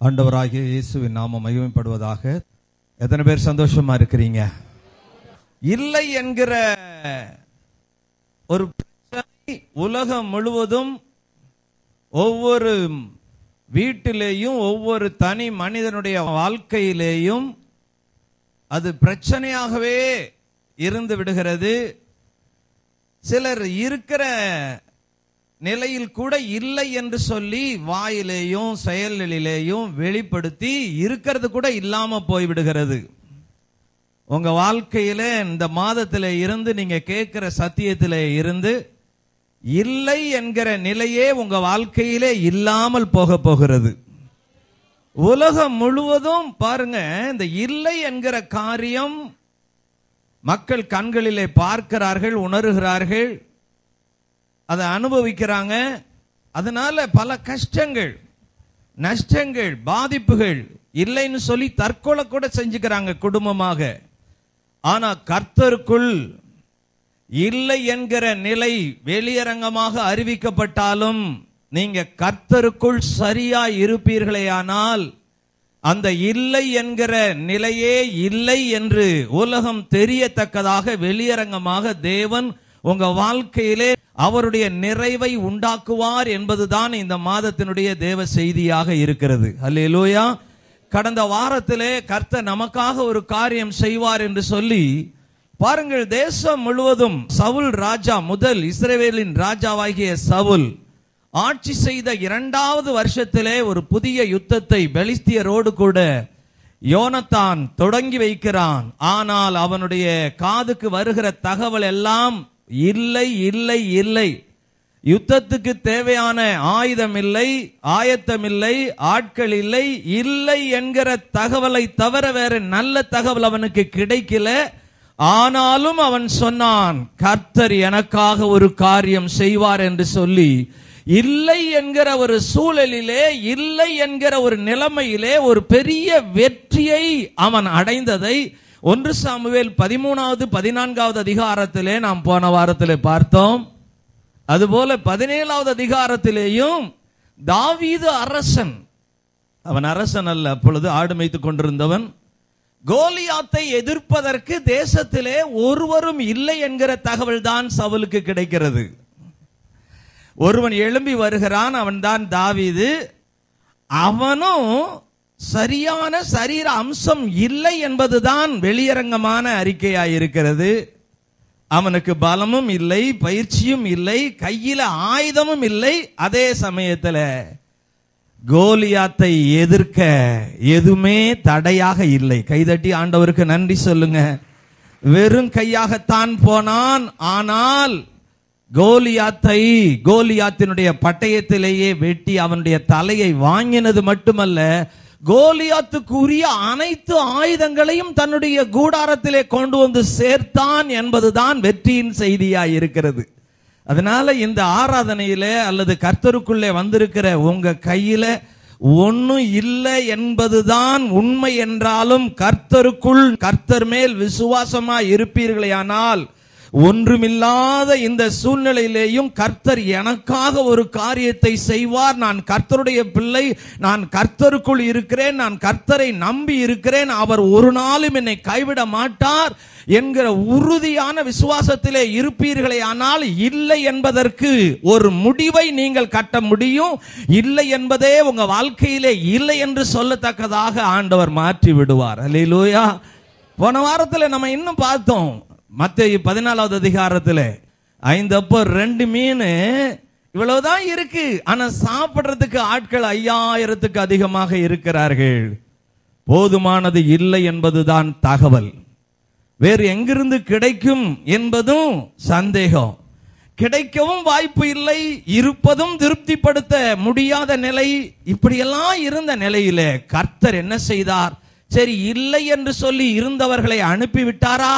ஆண்டவராகிய இயேசுவின் நாமம் மகிமைப்படுவதாக எத்தனை பேர் சந்தோஷமா இருக்கிறீங்க? இல்லை என்கிற ஒரு பிரச்சனை உலகம் முழுவதும் ஒவ்வொரு வீட்டிலேயும் ஒவ்வொரு தனி மனிதனுடைய வாழ்க்கையிலேயும் அது பிரச்சனையாகவே இருந்து விடுகிறது. சிலர் இருக்கிற நிலையில் கூட இல்லை என்று சொல்லி வாயிலேயும் செயல்களிலேயும் வெளிப்படுத்தி இருக்கிறது கூட இல்லாம போய்விடுகிறது. உங்க வாழ்க்கையில இந்த மாதத்தில இருந்து நீங்க கேட்கிற சத்தியத்தில இருந்து இல்லை என்கிற நிலையே உங்க வாழ்க்கையிலே இல்லாமல் போக போகிறது. உலகம் முழுவதும் பாருங்க இந்த இல்லை என்கிற காரியம் மக்கள் கண்களிலே பார்க்கிறார்கள் உணர்கிறார்கள். அதை அனுபவிக்கிறாங்க. அதனால பல கஷ்டங்கள் நஷ்டங்கள் பாதிப்புகள் இல்லைன்னு சொல்லி தற்கொலை கூட செஞ்சுக்கிறாங்க குடும்பமாக. ஆனா கர்த்தருக்குள் இல்லை என்கிற நிலை வெளியரங்கமாக அறிவிக்கப்பட்டாலும் நீங்க கர்த்தருக்குள் சரியா இருப்பீர்களேயானால் அந்த இல்லை என்கிற நிலையே இல்லை என்று உலகம் தெரியத்தக்கதாக வெளியரங்கமாக தேவன் உங்க வாழ்க்கையிலே அவருடைய நிறைவை உண்டாக்குவார் என்பதுதான் இந்த மாதத்தினுடைய தேவ செய்தியாக இருக்கிறது. அல்லேலூயா கடந்த வாரத்திலே கர்த்தர் நமக்காக ஒரு காரியம் செய்வார் என்று சொல்லி பாருங்கள் தேசம் முழுவதும் சவுல் ராஜா முதல் இஸ்ரேவேலின் ராஜாவாகிய சவுல் ஆட்சி செய்த இரண்டாவது வருஷத்திலே ஒரு புதிய யுத்தத்தை பெலிஸ்தியரோடு கூட யோனத்தான் தொடங்கி வைக்கிறான். ஆனால் அவனுடைய காதுக்கு வருகிற தகவல் எல்லாம் இல்லை இல்லை இல்லை. யுத்தத்துக்கு தேவையான ஆயுதம் இல்லை ஆயத்தம் இல்லை ஆட்கள் இல்லை இல்லை என்கிற தகவலை தவிர வேற நல்ல தகவல் அவனுக்கு கிடைக்கல. ஆனாலும் அவன் சொன்னான் கர்த்தர் எனக்காக ஒரு காரியம் செய்வார் என்று சொல்லி இல்லை என்கிற ஒரு சூழலிலே இல்லை என்கிற ஒரு நிலைமையிலே ஒரு பெரிய வெற்றியை அவன் அடைந்ததை ஒன்று சாமுவேல் பதிமூணாவது பதினான்காவது அதிகாரத்திலே நாம் போன வாரத்தில் பார்த்தோம். அதுபோல பதினேழாவது அதிகாரத்திலேயும் தாவீது அரசன் அவன் அரசன் அல்ல அப்பொழுது ஆடு மேய்த்துக் கொண்டிருந்தவன் கோலியாத்தை எதிர்ப்பதற்கு தேசத்திலே ஒருவரும் இல்லை என்கிற தகவல் தான் சவுலுக்கு கிடைக்கிறது. ஒருவன் எழும்பி வருகிறான் அவன்தான் தாவீது. அவனும் சரியான சரீர அம்சம் இல்லை என்பதுதான் வெளியரங்கமான அறிக்கையாக இருக்கிறது அவனுக்கு பலமும் இல்லை பயிற்சியும் இல்லை கையில ஆயுதமும் இல்லை. அதே சமயத்துல கோலியாத்தை எதிர்க்க எதுவுமே தடையாக இல்லை. கைதட்டி ஆண்டவருக்கு நன்றி சொல்லுங்க. வெறும் கையாகத்தான் போனான். ஆனால் கோலியாத்தை கோலியாத்தினுடைய பட்டயத்திலேயே வெட்டி அவனுடைய தலையை வாங்கினது மட்டுமல்ல கோலியாத்துக்கு உரிய அனைத்து ஆயுதங்களையும் தன்னுடைய கூடாரத்திலே கொண்டு வந்து சேர்த்தான் என்பதுதான் வெற்றியின் செய்தியாய் இருக்கிறது அதனால இந்த ஆராதனையில அல்லது கர்த்தருக்குள்ளே வந்திருக்கிற உங்க கையில ஒன்னும் இல்லை என்பதுதான் உண்மை என்றாலும் கர்த்தருக்குள் கர்த்தர் மேல் விசுவாசமா இருப்பீர்களேயானால் ஒன்றுமில்லாத இந்த சூழ்நிலையிலேயும் கர்த்தர் எனக்காக ஒரு காரியத்தை செய்வார். நான் கர்த்தருடைய பிள்ளை நான் கர்த்தருக்குள் இருக்கிறேன் நான் கர்த்தரை நம்பி இருக்கிறேன். அவர் ஒரு நாளும் என்னை கைவிட மாட்டார் என்கிற உறுதியான விசுவாசத்திலே இருப்பீர்களே. ஆனால் இல்லை என்பதற்கு ஒரு முடிவை நீங்கள் கட்ட முடியும். இல்லை என்பதே உங்க வாழ்க்கையிலே இல்லை என்று சொல்லத்தக்கதாக ஆண்டவர் மாற்றி விடுவார். அல்லேலூயா. போன வாரத்தில் நம்ம இன்னும் பார்த்தோம். மத்திய பதினாலாவது அதிகாரத்தில் ஐந்து அப்போ ரெண்டு மீன் இவ்வளவுதான் இருக்கு. ஆனா சாப்பிடுறதுக்கு ஆட்கள் ஐயாயிரத்துக்கு அதிகமாக இருக்கிறார்கள். போதுமானது இல்லை என்பதுதான் தகவல். வேறு எங்கிருந்து கிடைக்கும் என்பதும் சந்தேகம். கிடைக்கவும் வாய்ப்பு இல்லை இருப்பதும் திருப்திப்படுத்த முடியாத நிலை இப்படியெல்லாம் இருந்த நிலையில கர்த்தர் என்ன செய்தார்? சரி இல்லை என்று சொல்லி இருந்தவர்களை அனுப்பிவிட்டாரா?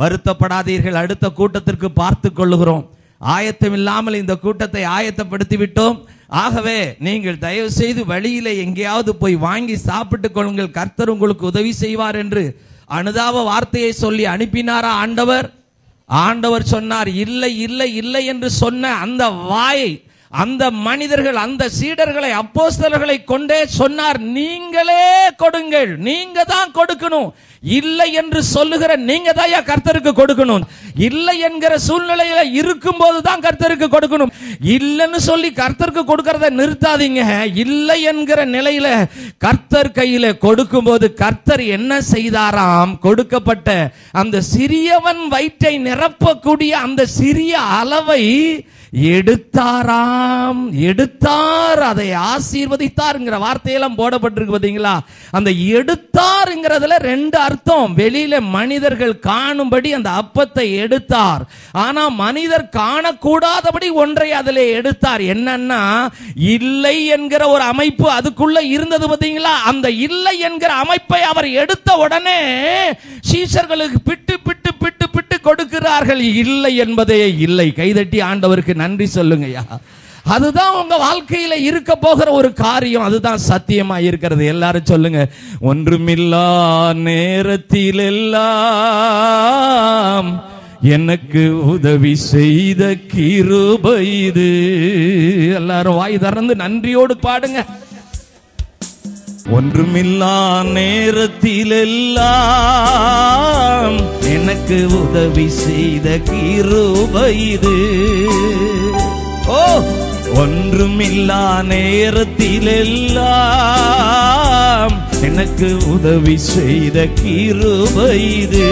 வருத்தப்படாதீர்கள். அடுத்த கூட்டத்திற்கு பார்த்து கொள்ளுகிறோம். ஆயத்தம் இல்லாமல் இந்த கூட்டத்தை ஆயத்தப்படுத்தி விட்டோம் ஆகவே நீங்கள் தயவு செய்து வழியில எங்கேயாவது போய் வாங்கி சாப்பிட்டுக் கொள்ளுங்கள். கர்த்தர் உங்களுக்கு உதவி செய்வார் என்று அனுதாப வார்த்தையை சொல்லி அனுப்பினாரா ஆண்டவர்? ஆண்டவர் சொன்னார் இல்லை இல்லை இல்லை என்று சொன்ன அந்த வாயை அந்த மனிதர்கள் அந்த சீடர்களை அப்போஸ்தலர்களை கொண்டே சொன்னார் நீங்களே கொடுங்கள். நீங்க தான் கொடுக்கணும். இல்லை என்று சொல்லுகிற நீங்க தான் கர்த்தருக்கு கொடுக்கணும். இல்லை என்கிற சூழ்நிலையில இருக்கும் போது தான் கர்த்தருக்கு கொடுக்கணும். இல்லைன்னு சொல்லி கர்த்தருக்கு கொடுக்கறத நிறுத்தாதீங்க. இல்லை என்கிற நிலையில கர்த்தர் கையில கொடுக்கும்போது கர்த்தர் என்ன செய்தாராம்? கொடுக்கப்பட்ட அந்த சிறியவன் வயிற்றை நிரப்பக்கூடிய அந்த சிறிய அளவை எடுத்தாராம். எடுத்தார் அதை ஆசீர்வதித்தார்ங்கிற வார்த்தையெல்லாம் போடப்பட்டிருக்கு பாத்தீங்களா அந்த எடுத்தாருங்கிறதுல ரெண்டு அர்த்தம் அர்த்தம். வெளியில மனிதர்கள் காணும்படி அந்த அப்பத்தை எடுத்தார். ஆனா மனிதர் காணக்கூடாதபடி ஒன்றை அதில் எடுத்தார். என்னன்னா இல்லை என்கிற ஒரு அமைப்பு அதுக்குள்ள இருந்தது பார்த்தீங்களா? அந்த இல்லை என்கிற அமைப்பை அவர் எடுத்த உடனே சீஷர்களுக்கு பிட்டு பிட்டு பிட்டு பிட்டு கொடுக்கிறார்கள். இல்லை என்பதே இல்லை. கைதட்டி ஆண்டவருக்கு நன்றி சொல்லுங்கய்யா. அதுதான் உங்க வாழ்க்கையில இருக்க போகிற ஒரு காரியம். அதுதான் சத்தியமா இருக்கிறது. எல்லாரும் சொல்லுங்க. ஒன்றுமில்லா நேரத்தில் எல்லாம் எனக்கு உதவி செய்த கிருபை இது. எல்லாரும் வாய் திறந்து நன்றியோடு பாடுங்க. ஒன்றுமில்லா நேரத்திலெல்லாம் எனக்கு உதவி செய்த கிருபை இது. ஓ! ஒன்றுமில்லா நேரத்திலெல்லாம் எனக்கு உதவி செய்த கிருபை இது.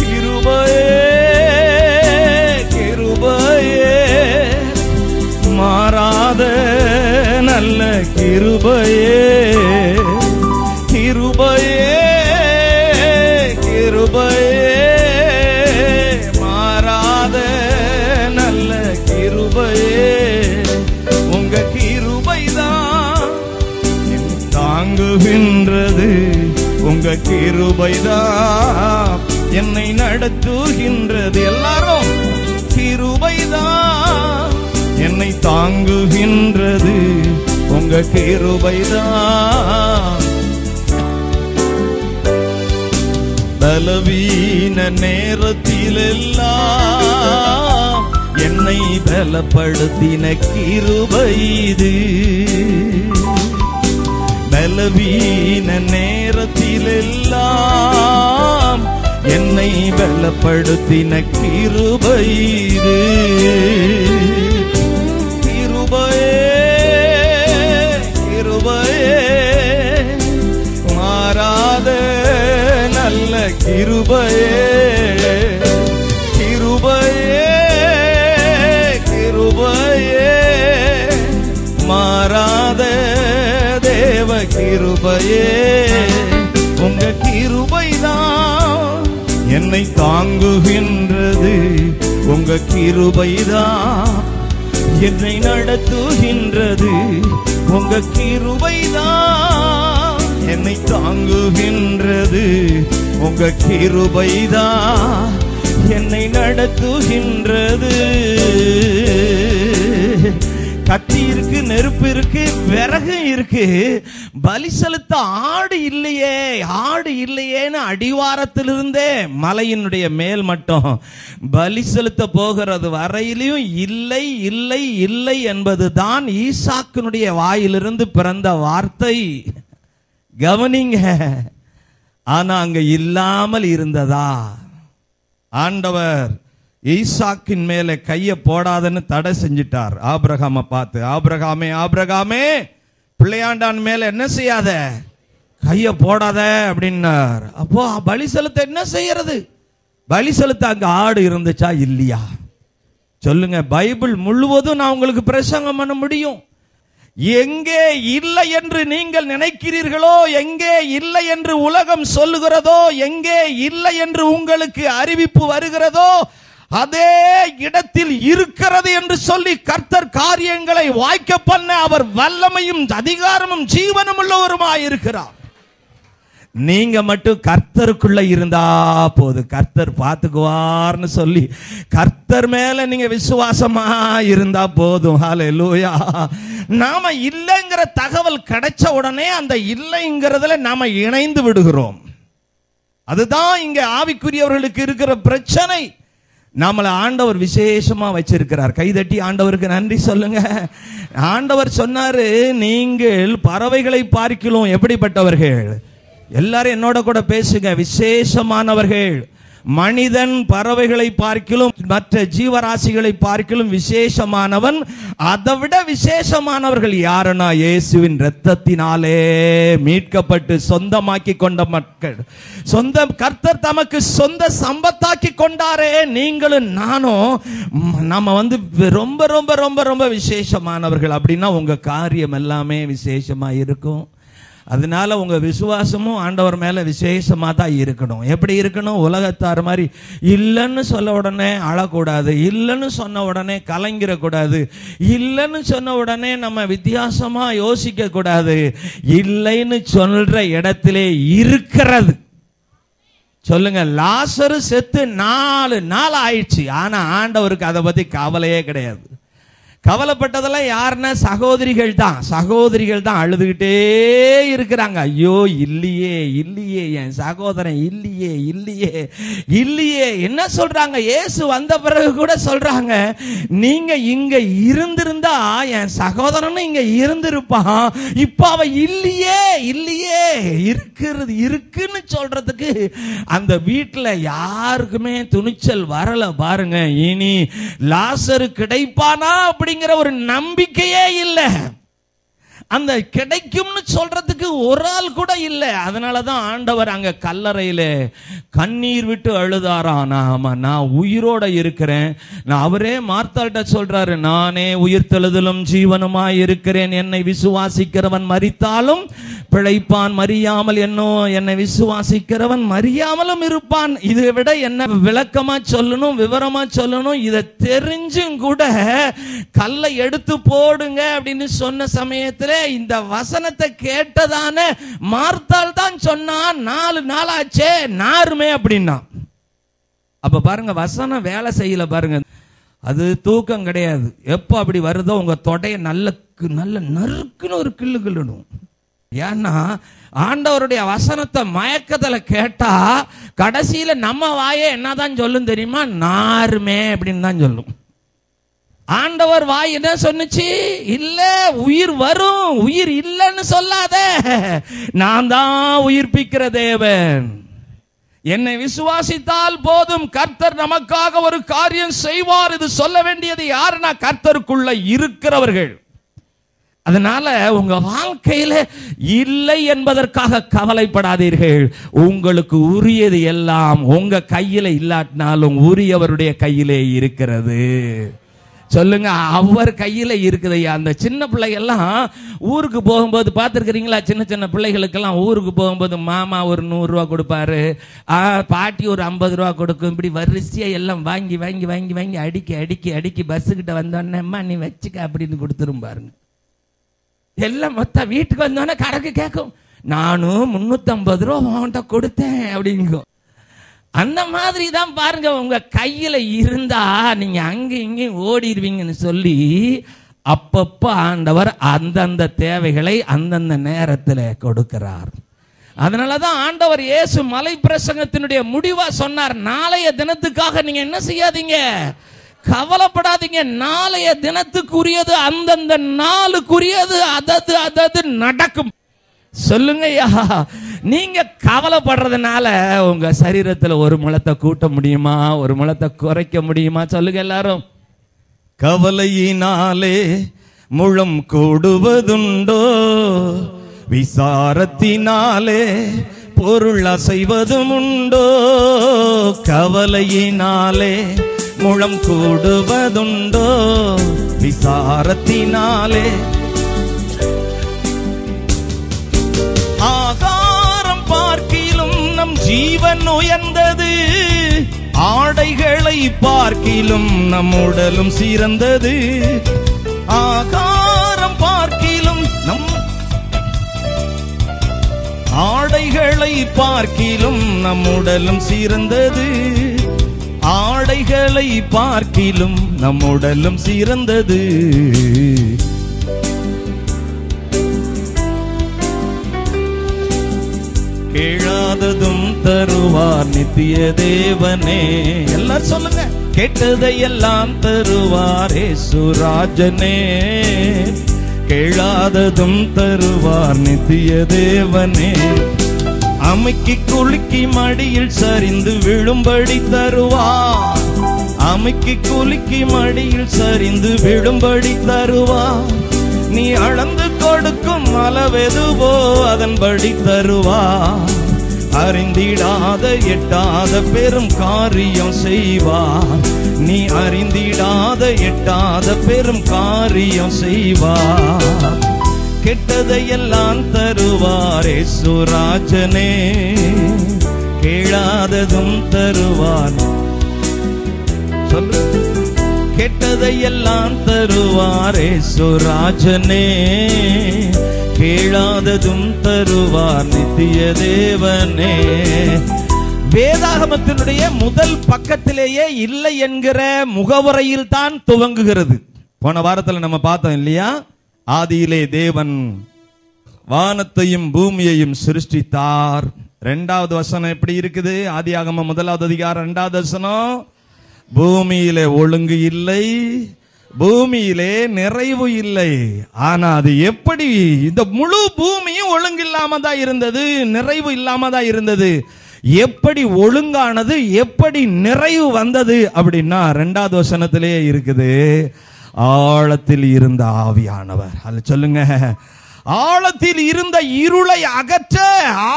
கிருபையே கிருபையே மாறாத நல்ல கிருபையே. கிருபையே கிருபையே. உங்க கிருபைதான் என்னை நடத்துகின்றது. எல்லாரும் கிருபைதான் என்னை தாங்குகின்றது. உங்க கிருபைதான். பலவீன நேரத்திலெல்லாம் என்னை பலப்படுத்தின கிருபை இது. பலவீன நேரத்திலெல்லாம் என்னை பலப்படுத்தின கிருபை இது. கிருபையே கிருபையே மாறாத நல்ல கிருபையே. கிருபையே கிருபையே மாறாத தேவ கிருபையே. என்னை தாங்குகின்றது. உங்க கிருபைதான் என்னை நடத்துகின்றது. உங்க கிருபைதான் என்னை தாங்குகின்றது. உங்க கிருபைதான் என்னை நடத்துகின்றது. கத்தி இருக்கு நெருப்பு இருக்கு விறகு இருக்கு. பலி செலுத்த ஆடு இல்லையே ஆடு இல்லையேன்னு அடிவாரத்திலிருந்தே மலையினுடைய மேல் மட்டும் பலி செலுத்த போகிறது வரையிலையும் இல்லை இல்லை இல்லை என்பது தான் ஈசாக்கினுடைய வாயிலிருந்து பிறந்த வார்த்தை. கவனிங்க ஆனா அங்க இல்லாமல் இருந்ததா? ஆண்டவர் ஈசாக்கின் மேல கைய போடாதன்னு தடை செஞ்சிட்டார். ஆபிரகாம பார்த்து ஆபிரகாமே ஆபிரகாமே பிள்ளையாண்டான் மேல என்ன செய்யாத? கைய போடாத அப்படின்னார். அப்போ பலி செலுத்த என்ன செய்யறது? பலி செலுத்த அங்க ஆடு இருந்துச்சா? இல்லையா. சொல்லுங்க பைபிள் முழுவதும் நான் உங்களுக்கு பிரசங்கம் பண்ண முடியும். எங்கே இல்லை என்று நீங்கள் நினைக்கிறீர்களோ? எங்கே இல்லை என்று உலகம் சொல்லுகிறதோ? எங்கே இல்லை என்று உங்களுக்கு அறிவிப்பு வருகிறதோ? அதே இடத்தில் இருக்கிறது என்று சொல்லி கர்த்தர் காரியங்களை வாய்க்க பண்ண அவர் வல்லமையும் அதிகாரமும் ஜீவனும் உள்ளவருமாய் இருக்கிறார். நீங்க மட்டும் கர்த்தருக்குள்ள இருந்தா போது கர்த்தர் பார்த்துக்குவார்னு சொல்லி கர்த்தர் மேல நீங்க விசுவாசமா இருந்தா போதும். லூயா நாம இல்லைங்கிற தகவல் கிடைச்ச உடனே அந்த இல்லைங்கிறதுல நாம இணைந்து விடுகிறோம். அதுதான் இங்க ஆவிக்குரியவர்களுக்கு இருக்கிற பிரச்சனை. நம்மளை ஆண்டவர் விசேஷமாக வச்சிருக்கிறார். கைதட்டி ஆண்டவருக்கு நன்றி சொல்லுங்க. ஆண்டவர் சொன்னாரு நீங்கள் பறவைகளை பார்க்கலாம் எப்படிப்பட்டவர்கள்? எல்லாரும் என்னோட கூட பேசுங்க. விசேஷமானவர்கள். மனிதன் பறவைகளை பார்க்கிலும் மற்ற ஜீவராசிகளை பார்க்கிலும் விசேஷமானவன். அதை விட விசேஷமானவர்கள் யாருன்னா இயேசுவின் இரத்தத்தினாலே மீட்கப்பட்டு சொந்தமாக்கி கொண்ட மக்கள். சொந்த கர்த்தர் தமக்கு சொந்த சம்பத்தாக்கி கொண்டாரே. நீங்களும் நானும் நம்ம வந்து ரொம்ப ரொம்ப ரொம்ப ரொம்ப விசேஷமானவர்கள் அப்படின்னா உங்க காரியம் எல்லாமே விசேஷமா இருக்கும் அதனால உங்கள் விசுவாசமும் ஆண்டவர் மேலே விசேஷமாக தான் இருக்கணும். எப்படி இருக்கணும்? உலகத்தார் மாதிரி. இல்லைன்னு சொல்ல உடனே அழக்கூடாது. இல்லைன்னு சொன்ன உடனே கலங்கிடக்கூடாது இல்லைன்னு சொன்ன உடனே நம்ம வித்தியாசமாக யோசிக்கக்கூடாது. இல்லைன்னு சொல்கிற இடத்திலே இருக்கிறது. சொல்லுங்க லாசரு செத்து நாலு நாள் ஆயிடுச்சு. ஆனால் ஆண்டவருக்கு அதை பற்றி கவலையே கிடையாது. கவலைப்பட்டதெல்லாம் யாருன்னா சகோதரிகள் தான் சகோதரிகள் தான் அழுதுகிட்டே இருக்கிறாங்க. ஐயோ இல்லையே இல்லையே என் சகோதரன் இல்லையே இல்லையே இல்லையே. என்ன சொல்றாங்க? ஏசு வந்த பிறகு கூட சொல்றாங்க நீங்க இங்க இருந்திருந்தா என் சகோதரனும் இங்க இருந்திருப்பான். இப்ப அவ இல்லையே இல்லையே இருக்கிறது இருக்குன்னு சொல்றதுக்கு அந்த வீட்டில் யாருக்குமே துணிச்சல் வரல. பாருங்க இனி லாசரு கிடைப்பானா அப்படி அப்படிங்கிற ஒரு நம்பிக்கையே இல்லை. அந்த கிடைக்கும்னு சொல்றதுக்கு ஒரு ஆள் கூட இல்லை. அதனாலதான் ஆண்டவர் அங்க கல்லறையில கண்ணீர் விட்டு அழுதாராம் நாம நான் உயிரோட இருக்கிறேன். நான் அவரே மார்த்தாள்கிட்ட சொல்றாரு நானே உயிர்த்தெழுதலும் ஜீவனுமாய் இருக்கிறேன். என்னை விசுவாசிக்கிறவன் மறித்தாலும் பிழைப்பான். மறியாமல் என்னோ என்னை விசுவாசிக்கிறவன் மறியாமலும் இருப்பான். இதை விட என்ன விளக்கமா சொல்லணும் விவரமா சொல்லணும்? இதை தெரிஞ்சும் கூட கல்லை எடுத்து போடுங்க அப்படின்னு சொன்ன சமயத்துல இந்த வசனத்தை கேட்டதான மார்த்தால் தான் சொன்னான் நாலு நாளாச்சே நாருமே அப்படின்னா. அப்ப பாருங்க வசனம் வேலை செய்யல பாருங்க. அது தூக்கம் கிடையாது. எப்போ அப்படி வருதோ உங்க தொடைய நல்ல நல்ல நறுக்குன்னு ஒரு கிள்ளு கிள்ளணும் ஏன்னா ஆண்டவருடைய வசனத்தை மயக்கத்துல கேட்டா கடைசியில நம்ம வாயே என்னதான் சொல்லும் தெரியுமா? நாருமே அப்படின்னு தான் சொல்லும். ஆண்டவர் வாய் என்ன சொன்னுச்சு? இல்ல உயிர் வரும். உயிர் இல்லைன்னு சொல்லாத. நான் தான் உயிர்ப்பிக்கிற தேவன். என்னை விசுவாசித்தால் போதும். கர்த்தர் நமக்காக ஒரு காரியம் செய்வார். இது சொல்ல வேண்டியது யாருன்னா கர்த்தருக்குள்ள இருக்கிறவர்கள். அதனால உங்க வாழ்க்கையில இல்லை என்பதற்காக கவலைப்படாதீர்கள். உங்களுக்கு உரியது எல்லாம் உங்க கையில இல்லாட்டினாலும் உரியவருடைய கையிலே இருக்கிறது. சொல்லுங்க அவர் கையில் இருக்குதையா? அந்த சின்ன பிள்ளைகள்லாம் ஊருக்கு போகும்போது பார்த்துருக்கிறீங்களா? சின்ன சின்ன பிள்ளைகளுக்கெல்லாம் ஊருக்கு போகும்போது மாமா ஒரு நூறுரூவா கொடுப்பாரு பாட்டி ஒரு ஐம்பது ரூபா கொடுக்கும். இப்படி வரிசையாக எல்லாம் வாங்கி வாங்கி வாங்கி வாங்கி அடிக்கி அடிக்கி அடிக்கி பஸ்ஸுக்கிட்ட வந்தோன்னேம்மா நீ வச்சுக்க அப்படின்னு கொடுத்துரும் பாருங்க. எல்லாம் மொத்தம் வீட்டுக்கு வந்தோன்னே கணக்கு கேட்கும். நானும் முந்நூற்றம்பது ரூபா உன்கிட்ட கொடுத்தேன் அப்படிங்கும். அந்த மாதிரி தான் பாருங்க உங்க கையில இருந்தா நீங்க அங்க இங்கேயும் ஓடிடுவீங்கன்னு சொல்லி அப்பப்ப ஆண்டவர் அந்தந்த தேவைகளை அந்தந்த நேரத்தில் கொடுக்கிறார். அதனாலதான் ஆண்டவர் இயேசு மலை பிரசங்கத்தினுடைய முடிவா சொன்னார். நாளைய தினத்துக்காக நீங்க என்ன செய்யாதீங்க? கவலைப்படாதீங்க. நாளைய தினத்துக்குரியது அந்தந்த நாளுக்குரியது அதது அதது நடக்கும். சொல்லுங்கய்யா நீங்க கவலைப்படுறதுனால உங்க சரீரத்தில் ஒரு முளத்தை கூட்ட முடியுமா? ஒரு முளத்தை குறைக்க முடியுமா? சொல்லுங்க எல்லாரும். கவலையினாலே முழம் கூடுவதுண்டோ? விசாரத்தினாலே பொருள் அசைவதும் உண்டோ கவலையினாலே முழம் கூடுவதுண்டோ? விசாரத்தினாலே ஜீவன் உயர்ந்தது. ஆடைகளை பார்க்கிலும் நம் உடலும் சிறந்தது. ஆகாரம் பார்க்கிலும் நம் ஆடைகளை பார்க்கிலும் நம் உடலும் சிறந்தது. ஆடைகளை பார்க்கிலும் நம் உடலும் சிறந்தது. கேளாததும் தருவார் நித்திய தேவனே. எல்லாரும் சொல்லுங்க. கெட்டதை எல்லாம் தருவாரே சுராஜனே கேளாததும் தருவார் நித்திய தேவனே. அமைக்கி குலுக்கி மடியில் சரிந்து விழும்படி தருவார். அமைக்கி குலுக்கி மடியில் சரிந்து விழும்படி தருவார். நீ அளந்து கொடுக்கும் அளவெதுவோ அதன்படி தருவார். அறிந்திடாத எட்டாத பெரும் காரியம் செய்வார். நீ அறிந்திடாத எட்டாத பெரும் காரியம் செய்வார். கெட்டதையெல்லாம் தருவாரே சுராஜனே கேளாததும் தருவார். சொல்லு. கெட்டதையெல்லாம் தருவாரே சுராஜனே கேளாததும் தருவார் நித்திய தேவனே. வேதாகமத்தினுடைய முதல் பக்கத்திலேயே இல்லை என்கிற முகவுரையில் தான் துவங்குகிறது. போன வாரத்தில் நம்ம பார்த்தோம் இல்லையா? ஆதியிலே தேவன் வானத்தையும் பூமியையும் சிருஷ்டித்தார். ரெண்டாவது வசனம் எப்படி இருக்குது? ஆதியாகமம் முதலாவது அதிகாரம் ரெண்டாவது வசனம். பூமியிலே ஒழுங்கு இல்லை பூமியிலே நிறைவு இல்லை. ஆனா அது எப்படி இந்த முழு பூமியும் ஒழுங்கு இல்லாம தான் இருந்தது நிறைவு இல்லாம தான் இருந்தது. எப்படி ஒழுங்கானது எப்படி நிறைவு வந்தது அப்படின்னா ரெண்டாவது வசனத்திலேயே இருக்குது. ஆழத்தில் இருந்த ஆவியானவர். அது சொல்லுங்க. ஆழத்தில் இருந்த இருளை அகற்ற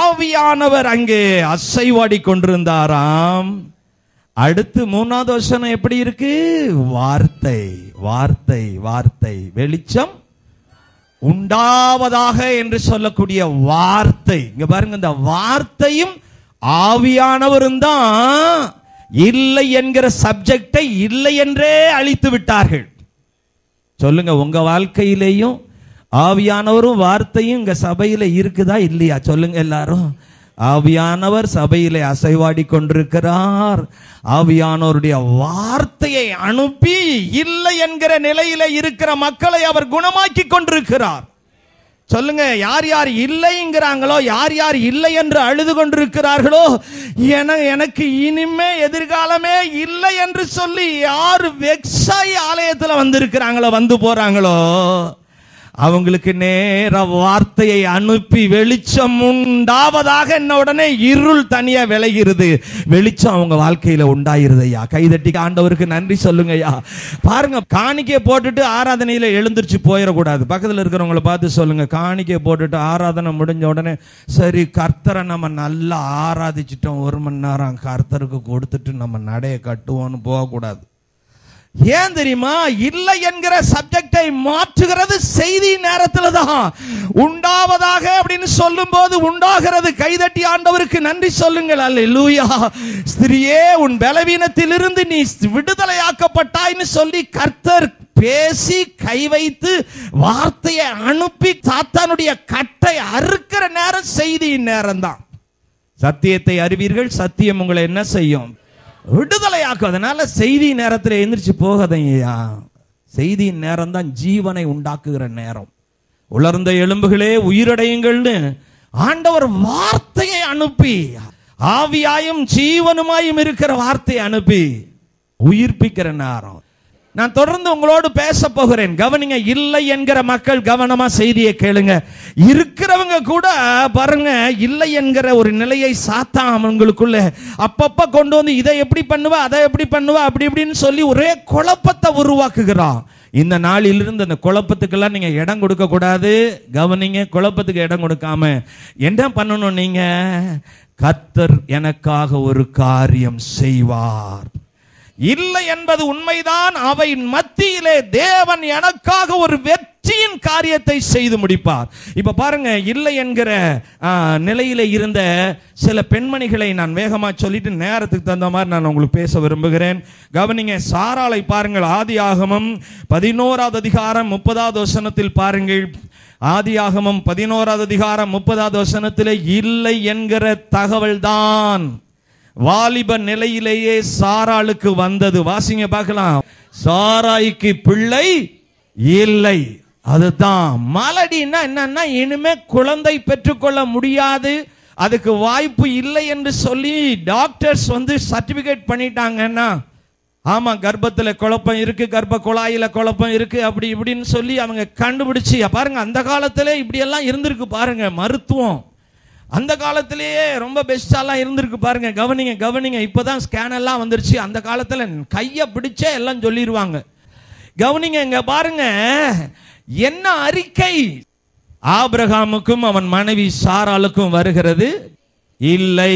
ஆவியானவர் அங்கே அசைவாடி கொண்டிருந்தாராம். அடுத்து மூணாவது வசனம் எப்படி இருக்கு? வார்த்தை வார்த்தை வார்த்தை. வெளிச்சம் உண்டாவதாக என்று சொல்லக்கூடிய வார்த்தை. இங்க பாருங்க இந்த வார்த்தையும் ஆவியானவரும் தான் இல்லை என்கிற சப்ஜெக்டை இல்லை என்றே அழித்து விட்டார்கள். சொல்லுங்க உங்க வாழ்க்கையிலேயும் ஆவியானவரும் வார்த்தையும் இங்க சபையில இருக்குதா இல்லையா? சொல்லுங்க எல்லாரும். ஆவியானவர் சபையிலே அசைவாடி கொண்டிருக்கிறார் ஆவியானவருடைய வார்த்தையை அனுப்பி இல்லை என்கிற நிலையில இருக்கிற மக்களை அவர் குணமாக்கி கொண்டிருக்கிறார். சொல்லுங்க யார் யார் இல்லைங்கிறாங்களோ யார் யார் இல்லை என்று அழுது கொண்டிருக்கிறார்களோ என எனக்கு இனிமே எதிர்காலமே இல்லை என்று சொல்லி யார் வெக்ஸாயி ஆலயத்தில் வந்திருக்கிறாங்களோ வந்து போறாங்களோ அவங்களுக்கு நேர வார்த்தையை அனுப்பி வெளிச்சம் உண்டாவதாக என்ன உடனே இருள் தனியா விளைகிறது வெளிச்சம் அவங்க வாழ்க்கையில உண்டாயிருது ஐயா கைதட்டி ஆண்டவருக்கு நன்றி சொல்லுங்க ஐயா பாருங்க காணிக்கை போட்டுட்டு ஆராதனையில எழுந்திருச்சு போயிடக்கூடாது. பக்கத்துல இருக்கிறவங்கள பார்த்து சொல்லுங்க. காணிக்கை போட்டுட்டு ஆராதனை முடிஞ்ச உடனே சரி கர்த்தரை நம்ம நல்லா ஆராதிச்சிட்டோம். ஒரு மணி நேரம் கர்த்தருக்கு கொடுத்துட்டு நம்ம நடைய கட்டுவோம்னு போகக்கூடாது. ஏன் தெரியுமா? இல்லை என்கிற சப்ஜெக்டை மாற்றுகிறது செய்தி நேரத்தில் தான் உண்டாவதாக அப்படின்னு சொல்லும் போது உண்டாகிறது. கைதட்டி ஆண்டவருக்கு நன்றி சொல்லுங்கள். அல்லேலூயா. ஸ்திரியே உன் பலவீனத்திலிருந்து நீ விடுதலையாக்கப்பட்டாய்ன்னு சொல்லி கர்த்தர் பேசி கை வைத்து வார்த்தையை அனுப்பி சாத்தானுடைய கட்டை அறுக்கிற நேரம் செய்தியின் நேரம் தான் சத்தியத்தை அறிவீர்கள் சத்தியம் உங்களை என்ன செய்யும்? விடுதலையாக்கும் அதனால செய்தி நேரத்தில் எந்திரிச்சு போகாதீங்கய்யா செய்தியின் நேரம் தான் ஜீவனை உண்டாக்குகிற நேரம். உலர்ந்த எலும்புகளே உயிரடையுங்கள்னு ஆண்டவர் வார்த்தையை அனுப்பி ஆவியாயும் ஜீவனுமாயும் இருக்கிற வார்த்தையை அனுப்பி உயிர்ப்பிக்கிற நேரம். நான் தொடர்ந்து உங்களோடு பேச போகிறேன். கவனிங்க இல்லை என்கிற மக்கள் கவனமா செய்தியை கேளுங்க. இருக்கிறவங்க கூட பாருங்க இல்லை என்கிற ஒரு நிலையை சாத்தான் அவங்களுக்குள்ள அப்பப்ப கொண்டு வந்து இதை எப்படி பண்ணுவா அதை எப்படி பண்ணுவா அப்படி இப்படின்னு சொல்லி ஒரே குழப்பத்தை உருவாக்குகிறான். இந்த நாளிலிருந்து அந்த குழப்பத்துக்கெல்லாம் நீங்க இடம் கொடுக்க கூடாது. கவனிங்க குழப்பத்துக்கு இடம் கொடுக்காம. என்ன பண்ணணும் நீங்க? கத்தர் எனக்காக ஒரு காரியம் செய்வார். இல்லை என்பது உண்மைதான். அவை மத்தியிலே தேவன் எனக்காக ஒரு வெற்றியின் காரியத்தை செய்து முடிப்பார். இப்ப பாருங்க இல்லை என்கிற நிலையில இருந்த சில பெண்மணிகளை நான் வேகமா சொல்லிட்டு நேரத்துக்கு தகுந்த மாதிரி நான் உங்களுக்கு பேச விரும்புகிறேன். கவனிங்க சாராளை பாருங்கள் ஆதி ஆகமம் பதினோராவது அதிகாரம் முப்பதாவது வசனத்தில் பாருங்கள். ஆதியாகமம் பதினோராவது அதிகாரம் முப்பதாவது வசனத்திலே இல்லை என்கிற தகவல் தான் வாலிப நிலையிலேயே சாராளுக்கு வந்தது. வாசிங்க பார்க்கலாம். சாராய்க்கு பிள்ளை இல்லை. அதுதான். மலடின்னா என்னன்னா இனிமே குழந்தை பெற்றுக்கொள்ள முடியாது. அதுக்கு வாய்ப்பு இல்லை என்று சொல்லி டாக்டர்ஸ் வந்து சர்டிபிகேட் பண்ணிட்டாங்கன்னா ஆமா கர்ப்பத்தில் குழப்பம் இருக்கு கர்ப்ப குழாயில குழப்பம் இருக்கு அப்படி இப்படின்னு சொல்லி அவங்க கண்டுபிடிச்சி பாருங்க அந்த காலத்திலே இப்படியெல்லாம் இருந்திருக்கு பாருங்க மருத்துவம். அந்த காலத்திலேயே ரொம்ப பெஸ்டாலாம் இருந்திருக்கு பாருங்க. கவனிங்க கவனிங்க. இப்போதான் ஸ்கேன் எல்லாம் வந்துருச்சு. அந்த காலத்தில் கையை பிடிச்சே எல்லாம் சொல்லிடுவாங்க கவனிங்க இங்க பாருங்க. என்ன அறிக்கை? ஆபிரகாமுக்கும் அவன் மனைவி சாராளுக்கும் வருகிறது. இல்லை.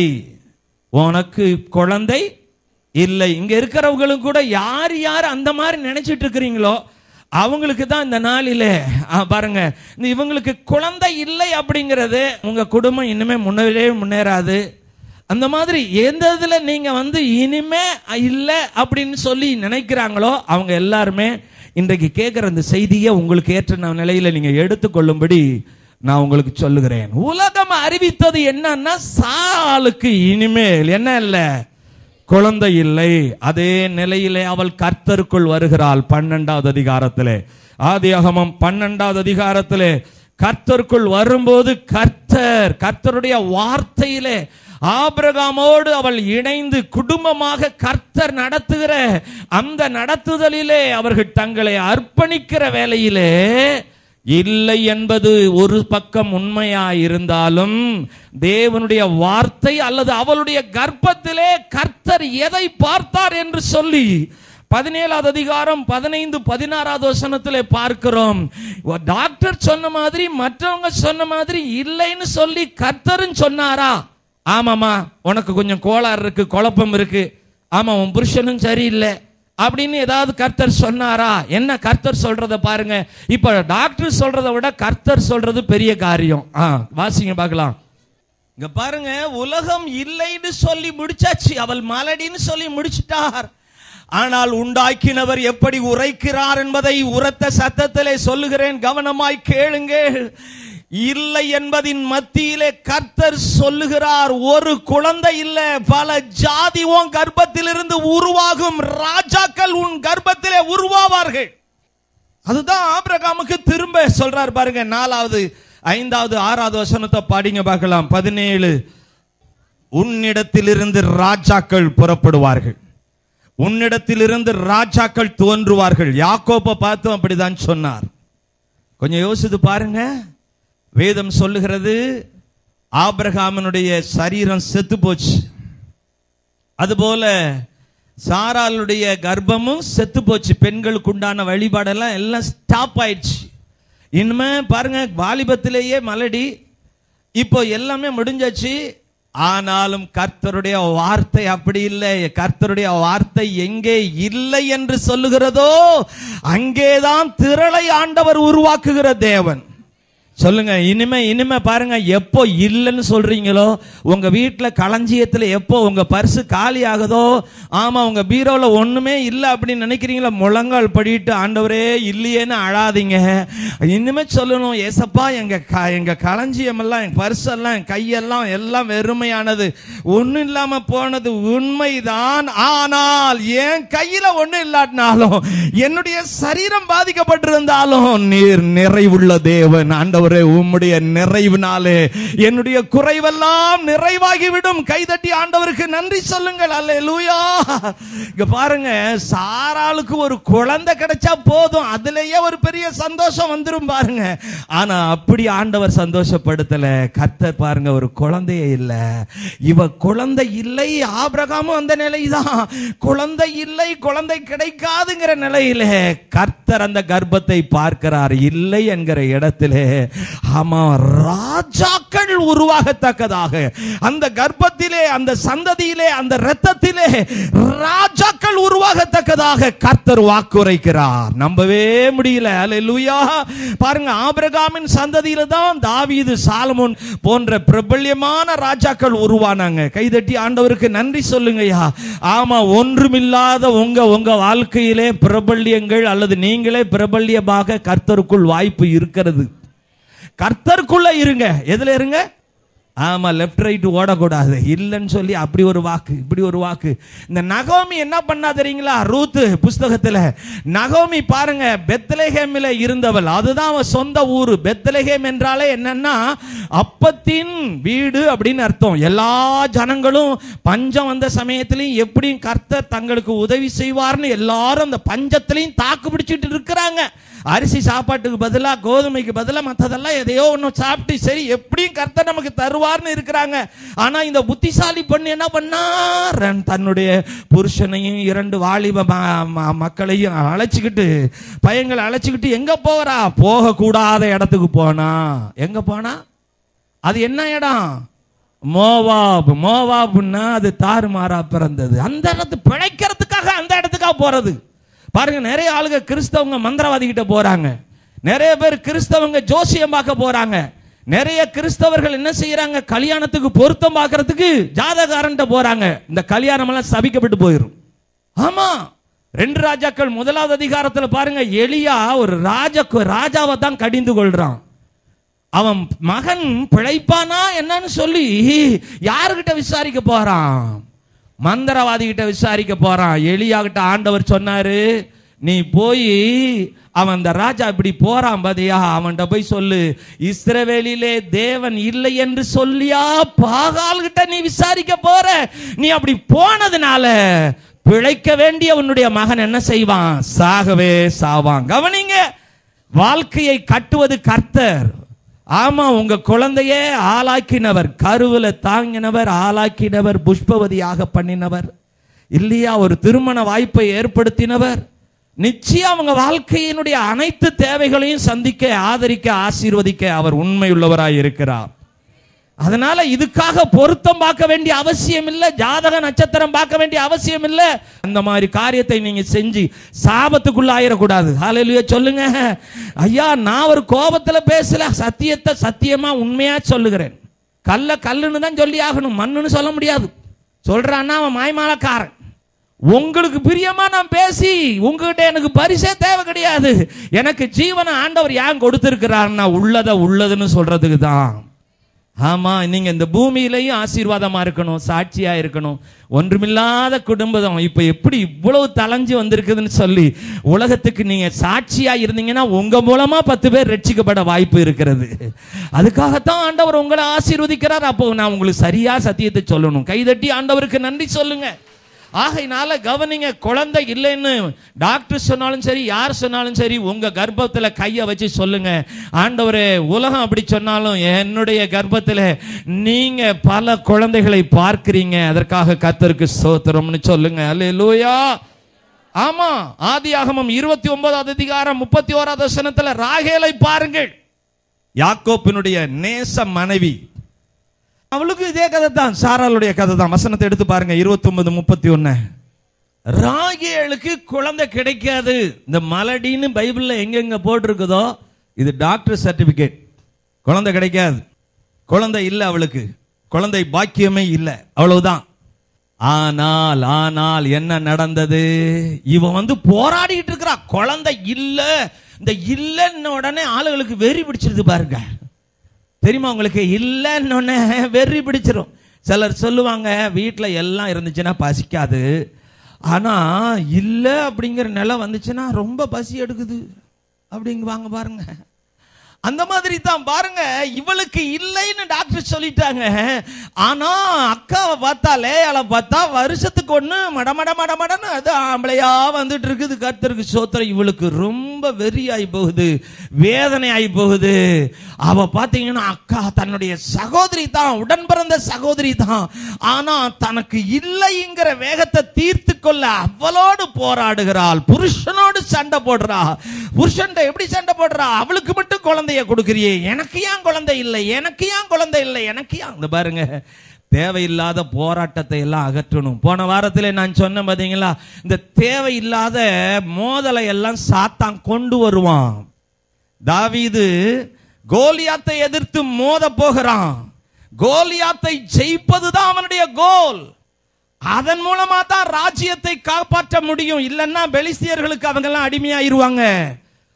உனக்கு குழந்தை இல்லை. இங்க இருக்கிறவங்களும் கூட யார் யார் அந்த மாதிரி நினைச்சிட்டு இருக்கிறீங்களோ அவங்களுக்கு தான் இந்த நாளில் பாருங்க. இந்த இவங்களுக்கு குழந்தை இல்லை அப்படிங்கிறது உங்க குடும்பம் இனிமே முன்னேறவே முன்னேறாது. அந்த மாதிரி எந்த இதுல நீங்க வந்து இனிமே இல்லை அப்படின்னு சொல்லி நினைக்கிறாங்களோ அவங்க எல்லாருமே இன்றைக்கு கேட்கிற அந்த செய்தியை உங்களுக்கு ஏற்ற ந- நிலையில நீங்க எடுத்துக்கொள்ளும்படி நான் உங்களுக்கு சொல்லுகிறேன். உலகம் அறிவித்தது என்னன்னா சாளுக்கு இனிமேல். என்ன இல்லை? குழந்தை இல்லை. அதே நிலையிலே அவள் கர்த்தருக்குள் வருகிறாள் பன்னெண்டாவது அதிகாரத்திலே. ஆதியாகமம் பன்னெண்டாவது அதிகாரத்திலே. கர்த்தருக்குள் வரும்போது கர்த்தர் கர்த்தருடைய வார்த்தையிலே ஆபிரகாமோடு அவள் இணைந்து குடும்பமாக கர்த்தர் நடத்துகிற அந்த நடத்துதலிலே அவர்கள் தங்களை அர்ப்பணிக்கிற வேலையிலே இல்லை என்பது ஒரு பக்கம் உண்மையாயிருந்தாலும் தேவனுடைய வார்த்தை அல்லது அவளுடைய கர்ப்பத்திலே கர்த்தர் எதை பார்த்தார் என்று சொல்லி பதினேழாவது அதிகாரம் பதினைந்து பதினாறாவது வசனத்தில் பார்க்கிறோம். டாக்டர் சொன்ன மாதிரி மற்றவங்க சொன்ன மாதிரி இல்லைன்னு சொல்லி கர்த்தரும் சொன்னாரா? ஆமாமா உனக்கு கொஞ்சம் கோளாறு இருக்கு குழப்பம் இருக்கு. ஆமா உன் புருஷனும் சரியில்லை. அப்படின்னு ஏதாவது கர்த்தர் சொன்னாரா? என்ன கர்த்தர் சொல்றத பாருங்க. இப்ப டாக்டர் சொல்றதை விட கர்த்தர் சொல்றது பெரிய காரியம். ஆ வாசிங்க பார்க்கலாம். இங்க பாருங்க உலகம் இல்லைன்னு சொல்லி முடிச்சாச்சு. அவள் மலடின்னு சொல்லி முடிச்சிட்டார். ஆனால் உண்டாக்கினவர் எப்படி உரைக்கிறார் என்பதை உரத்த சத்தத்திலே சொல்லுகிறேன். கவனமாய் கேளுங்கள். இல்லை என்பதின் மத்தியிலே கர்த்தர் சொல்லுகிறார் ஒரு குழந்தை இல்ல பல ஜாதி உன் கர்ப்பத்திலிருந்து உருவாகும் ராஜாக்கள் உன் கர்ப்பத்திலே உருவாவார்கள். அதுதான் ஆபிரகாமுக்கு திரும்ப சொல்றார் பாருங்க நாலாவது ஐந்தாவது ஆறாவது வசனத்தை பாடிங்க பார்க்கலாம். பதினேழு உன்னிடத்திலிருந்து ராஜாக்கள் புறப்படுவார்கள். உன்னிடத்திலிருந்து ராஜாக்கள் தோன்றுவார்கள். யாக்கோப்பை பார்த்து அப்படிதான் சொன்னார். கொஞ்சம் யோசித்து பாருங்க. வேதம் சொல்லுகிறது ஆபிரகாமனுடைய சரீரம் செத்து போச்சு. அதுபோல சாராளுடைய கர்ப்பமும் செத்து போச்சு. பெண்களுக்கு உண்டான வழிபாடெல்லாம் எல்லாம் ஸ்டாப் ஆயிடுச்சு. இனிமே பாருங்க வாலிபத்திலேயே மலடி இப்போ எல்லாமே முடிஞ்சாச்சு. ஆனாலும் கர்த்தருடைய வார்த்தை அப்படி இல்லை. கர்த்தருடைய வார்த்தை எங்கே இல்லை என்று சொல்லுகிறதோ அங்கேதான் திரளை ஆண்டவர் உருவாக்குகிற தேவன். சொல்லுங்க இனிமே இனிமே பாருங்க எப்போ இல்லைன்னு சொல்றீங்களோ உங்க வீட்டில் களஞ்சியத்தில் எப்போ உங்க பர்சு காலி ஆகுதோ ஆமா உங்க பீரோவில் ஒண்ணுமே இல்லை அப்படின்னு நினைக்கிறீங்களா? முழங்கால் படிட்டு ஆண்டவரே இல்லையேன்னு அழாதீங்க. இனிமே சொல்லணும் ஏசப்பா எங்க க- எங்க களஞ்சியம் எல்லாம் என் பர்ஸ் எல்லாம் என் கையெல்லாம் எல்லாம் வெறுமையானது. ஒன்றும் இல்லாம போனது உண்மைதான். ஆனால் என் கையில ஒன்றும் இல்லாட்டினாலும் என்னுடைய சரீரம் பாதிக்கப்பட்டிருந்தாலும் நீர் நிறைவுள்ள தேவன் ஆண்டவர். உம்முடைய நிறைவினாலே. என்னுடைய குறைவெல்லாம் நிறைவாகிவிடும். கைதட்டி ஆண்டவருக்கு நன்றி சொல்லுங்கள். அல்லேலூயா. இங்க பாருங்க சாராளுக்கு ஒரு குழந்தை கிடைச்சா போதும். அதுலயே ஒரு பெரிய சந்தோஷம் வந்துடும் பாருங்க. ஆனா அப்படி ஆண்டவர் சந்தோஷப்படுத்தல. கர்த்தர் பாருங்க ஒரு குழந்தையே இல்லை. இவ குழந்தை இல்லை ஆபிரகாமும் அந்த நிலைதான். குழந்தை இல்லை குழந்தை கிடைக்காதுங்கிற நிலையிலே கர்த்தர் அந்த கர்ப்பத்தை பார்க்கிறார். இல்லை என்கிற இடத்திலே ஆமா ராஜாக்கள் உருவாகத்தக்கதாக. அந்த கர்ப்பத்திலே அந்த சந்ததியிலே அந்த இரத்தத்திலே ராஜாக்கள் உருவாகத்தக்கதாக கர்த்தர் வாக்குரைக்கிறார். நம்பவே முடியல. அல்லேலூயா பாருங்க ஆபிரகாமின் சந்ததியில தான் தாவீது சாலமோன் போன்ற பிரபல்யமான ராஜாக்கள் உருவானாங்க. கைதட்டி ஆண்டவருக்கு நன்றி சொல்லுங்கய்யா. ஆமா ஒன்றுமில்லாத உங்க உங்க வாழ்க்கையிலே பிரபல்யங்கள் அல்லது நீங்களே பிரபல்யமாக கர்த்தருக்குள் வாய்ப்பு இருக்கிறது. கர்த்தருக்குள்ள இருங்க. எதுல இருங்க? ஆமா லெஃப்ட் ரைட் ஓடக்கூடாது. இல்லைன்னு சொல்லி அப்படி ஒரு வாக்கு இப்படி ஒரு வாக்கு. இந்த நகோமி என்ன பண்ணா தெரியுங்களா? ரூத்து புஸ்தகத்தில். நகோமி பாருங்க பெத்லஹேமில் இருந்தவள். அதுதான் அவன் சொந்த ஊர். பெத்லஹேம் என்றாலே என்னன்னா அப்பத்தின் வீடு அப்படின்னு அர்த்தம். எல்லா ஜனங்களும் பஞ்சம் வந்த சமயத்திலையும் எப்படியும் கர்த்தர் தங்களுக்கு உதவி செய்வார்னு எல்லாரும் அந்த பஞ்சத்திலையும் தாக்கு பிடிச்சிட்டு இருக்கிறாங்க. அரிசி சாப்பாட்டுக்கு பதிலாக கோதுமைக்கு பதிலாக மற்றதெல்லாம் எதையோ ஒன்று சாப்பிட்டு சரி எப்படியும் கர்த்தர் நமக்கு தருவார்னு இருக்கிறாங்க. ஆனால் இந்த புத்திசாலி பொண்ணு என்ன பண்ணா? ரன் தன்னுடைய புருஷனையும் இரண்டு வாலிப ம- ம- மக்களையும் அழைச்சிக்கிட்டு பையங்களை அழைச்சிக்கிட்டு எங்கே போகிறா போகக்கூடாத இடத்துக்கு போனா. எங்கே போனா? அது என்ன இடம்? மோவாப். மோவாப்னா அது தாறுமாறா பிறந்தது. அந்த இடத்து பிழைக்கிறதுக்காக அந்த இடத்துக்காக போறது. பாருங்க நிறைய ஆளுங்க கிறிஸ்தவங்க மந்திரவாதி கிட்ட போறாங்க. நிறைய பேர் கிறிஸ்தவங்க ஜோசியம் பார்க்க போறாங்க. நிறைய கிறிஸ்தவர்கள் என்ன செய்யறாங்க? கல்யாணத்துக்கு பொருத்தம் பார்க்கறதுக்கு ஜாதகாரன்ட்ட போறாங்க. இந்த கல்யாணம் எல்லாம் சபிக்கப்பட்டு போயிடும் ஆமா ரெண்டு ராஜாக்கள் முதலாவது அதிகாரத்தில் பாருங்க எளியா ஒரு ராஜா ராஜாவை தான் கடிந்து கொள்றான். அவன் மகன் பிழைப்பானா என்னன்னு சொல்லி யாருக்கிட்ட விசாரிக்க போறான்? மந்திரவாதி கிட்ட விசாரிக்க போறான். எலியா கிட்ட ஆண்டவர் சொன்னாரு நீ போய் அவன் அந்த ராஜா இப்படி போறான் பாதியா அவன்கிட்ட போய் சொல்லு. இஸ்ரவேலிலே தேவன் இல்லை என்று சொல்லியா? பாகால் கிட்ட நீ விசாரிக்க போற. நீ அப்படி போனதுனால பிழைக்க வேண்டிய உன்னுடைய மகன் என்ன செய்வான்? சாகவே சாவான். கவனிங்க வாழ்க்கையை கட்டுவது கர்த்தர். ஆமா உங்க குழந்தைய ஆளாக்கினவர் கருவில் தாங்கினவர் ஆளாக்கினவர் புஷ்பவதியாக பண்ணினவர். இல்லையா ஒரு திருமண வாய்ப்பை ஏற்படுத்தினவர். நிச்சயம் அவங்க வாழ்க்கையினுடைய அனைத்து தேவைகளையும் சந்திக்க ஆதரிக்க ஆசீர்வதிக்க அவர் உண்மையுள்ளவராய் இருக்கிறார். அதனால இதுக்காக பொருத்தம் பார்க்க வேண்டிய அவசியம் இல்லை ஜாதக நட்சத்திரம் பார்க்க வேண்டிய அவசியம் இல்லை. அந்த மாதிரி காரியத்தை நீங்க செஞ்சு சாபத்துக்குள்ள ஆயிடக்கூடாது ஹalleluya சொல்லுங்க. ஐயா நான் ஒரு கோபத்துல பேசல. சத்தியத்தை சத்தியமா உண்மையா சொல்லுகிறேன். கல்ல கல்லுன்னு தான் சொல்லி ஆகணும். மண்ணுன்னு சொல்ல முடியாது. சொல்றான்னா அவன் மாய்மாலக்காரன். உங்களுக்கு பிரியமா நான் பேசி உங்ககிட்ட எனக்கு பரிசே தேவை கிடையாது. எனக்கு ஜீவனை ஆண்டவர் ஏன் கொடுத்திருக்கிறார்னா உள்ளத உள்ளதுன்னு சொல்றதுக்கு தான் ஆமா நீங்க இந்த பூமியிலையும் ஆசீர்வாதமா இருக்கணும் சாட்சியா இருக்கணும். ஒன்றுமில்லாத குடும்பம். இப்ப எப்படி இவ்வளவு தலைஞ்சு வந்திருக்குதுன்னு சொல்லி உலகத்துக்கு நீங்க சாட்சியா இருந்தீங்கன்னா உங்க மூலமா பத்து பேர் ரட்சிக்கப்பட வாய்ப்பு இருக்கிறது. அதுக்காகத்தான் ஆண்டவர் உங்களை ஆசீர்வதிக்கிறார். அப்போ நான் உங்களுக்கு சரியா சத்தியத்தை சொல்லணும். கைதட்டி ஆண்டவருக்கு நன்றி சொல்லுங்க. ஆகையினால கவனிங்க குழந்தை இல்லைன்னு டாக்டர் சொன்னாலும் சரி யார் சொன்னாலும் சரி உங்க கர்ப்பத்தில் கையை வச்சு சொல்லுங்க. ஆண்டவரே உலகம் அப்படி சொன்னாலும் என்னுடைய கர்ப்பத்தில் நீங்க பல குழந்தைகளை பார்க்கிறீங்க. அதற்காக கத்தருக்கு சோத்திரம்னு சொல்லுங்க. அல்லேலூயா ஆமா ஆகமம் இருபத்தி ஒன்பதாவது அதிகாரம் முப்பத்தி ஓராவது ராகேலை பாருங்கள். யாக்கோப்பினுடைய நேச மனைவி அவளுக்கும் இதே கதை தான் சாராளுடைய கதை தான் வசனத்தை எடுத்து பாருங்க. இருபத்தொன்பது முப்பத்தி ஒன்று ராகேலுக்கு குழந்தை கிடைக்காது. இந்த மலடின்னு பைபிளில் எங்கெங்க போட்டிருக்குதோ இது டாக்டர் சர்டிபிகேட். குழந்தை கிடைக்காது. குழந்தை இல்லை அவளுக்கு. குழந்தை பாக்கியமே இல்லை. அவ்வளவுதான். ஆனால் ஆனால் என்ன நடந்தது? இவன் வந்து போராடிக்கிட்டு இருக்கிறா குழந்தை இல்லை. இந்த இல்லைன்ன உடனே ஆளுகளுக்கு வெறி பிடிச்சிருது பாருங்க. தெரியுமா உங்களுக்கு? இல்லைன்னு வெறி பிடிச்சிரும். சிலர் சொல்லுவாங்க வீட்டில் எல்லாம் இருந்துச்சுன்னா பசிக்காது. ஆனால் இல்லை அப்படிங்கிற நிலை வந்துச்சுன்னா ரொம்ப பசி எடுக்குது. அப்படிங்குவாங்க பாருங்கள் அந்த மாதிரி தான் பாருங்க இவளுக்கு இல்லைன்னு டாக்டர் சொல்லிட்டாங்க. ஆனா அக்காவை பார்த்தா லேயால பார்த்தா வருஷத்துக்கு ஒண்ணு மடமட மடமடன்னு அது ஆம்பளையா வந்துட்டு இருக்குது கருத்தருக்கு சோத்திரம். இவளுக்கு ரொம்ப வெறியாகி போகுது வேதனை ஆகி போகுது. அவ பாத்தீங்கன்னா அக்கா தன்னுடைய சகோதரி தான் உடன் பிறந்த சகோதரி தான். ஆனா தனக்கு இல்லைங்கிற வேகத்தை தீர்த்து கொள்ள அவளோடு போராடுகிறாள். புருஷனோடு சண்டை போடுறா. புருஷன் எப்படி சண்டை போடுறா? அவளுக்கு மட்டும் குழந்தை குழந்தைய கொடுக்குறியே? எனக்கு ஏன் குழந்தை இல்லை? எனக்கு ஏன் குழந்தை இல்லை? எனக்கு ஏன்? இந்த பாருங்க. தேவையில்லாத போராட்டத்தை எல்லாம் அகற்றணும். போன வாரத்தில் நான் சொன்னேன் பார்த்தீங்களா இந்த தேவையில்லாத மோதலை எல்லாம் சாத்தான் கொண்டு வருவான். தாவீது கோலியாத்தை எதிர்த்து மோத போகிறான். கோலியாத்தை ஜெயிப்பதுதான் அவனுடைய கோல். அதன் மூலமா தான் ராஜ்யத்தை காப்பாற்ற முடியும். இல்லைன்னா பெலிஸ்தியர்களுக்கு அவங்கெல்லாம் அடிமையாயிருவாங்க.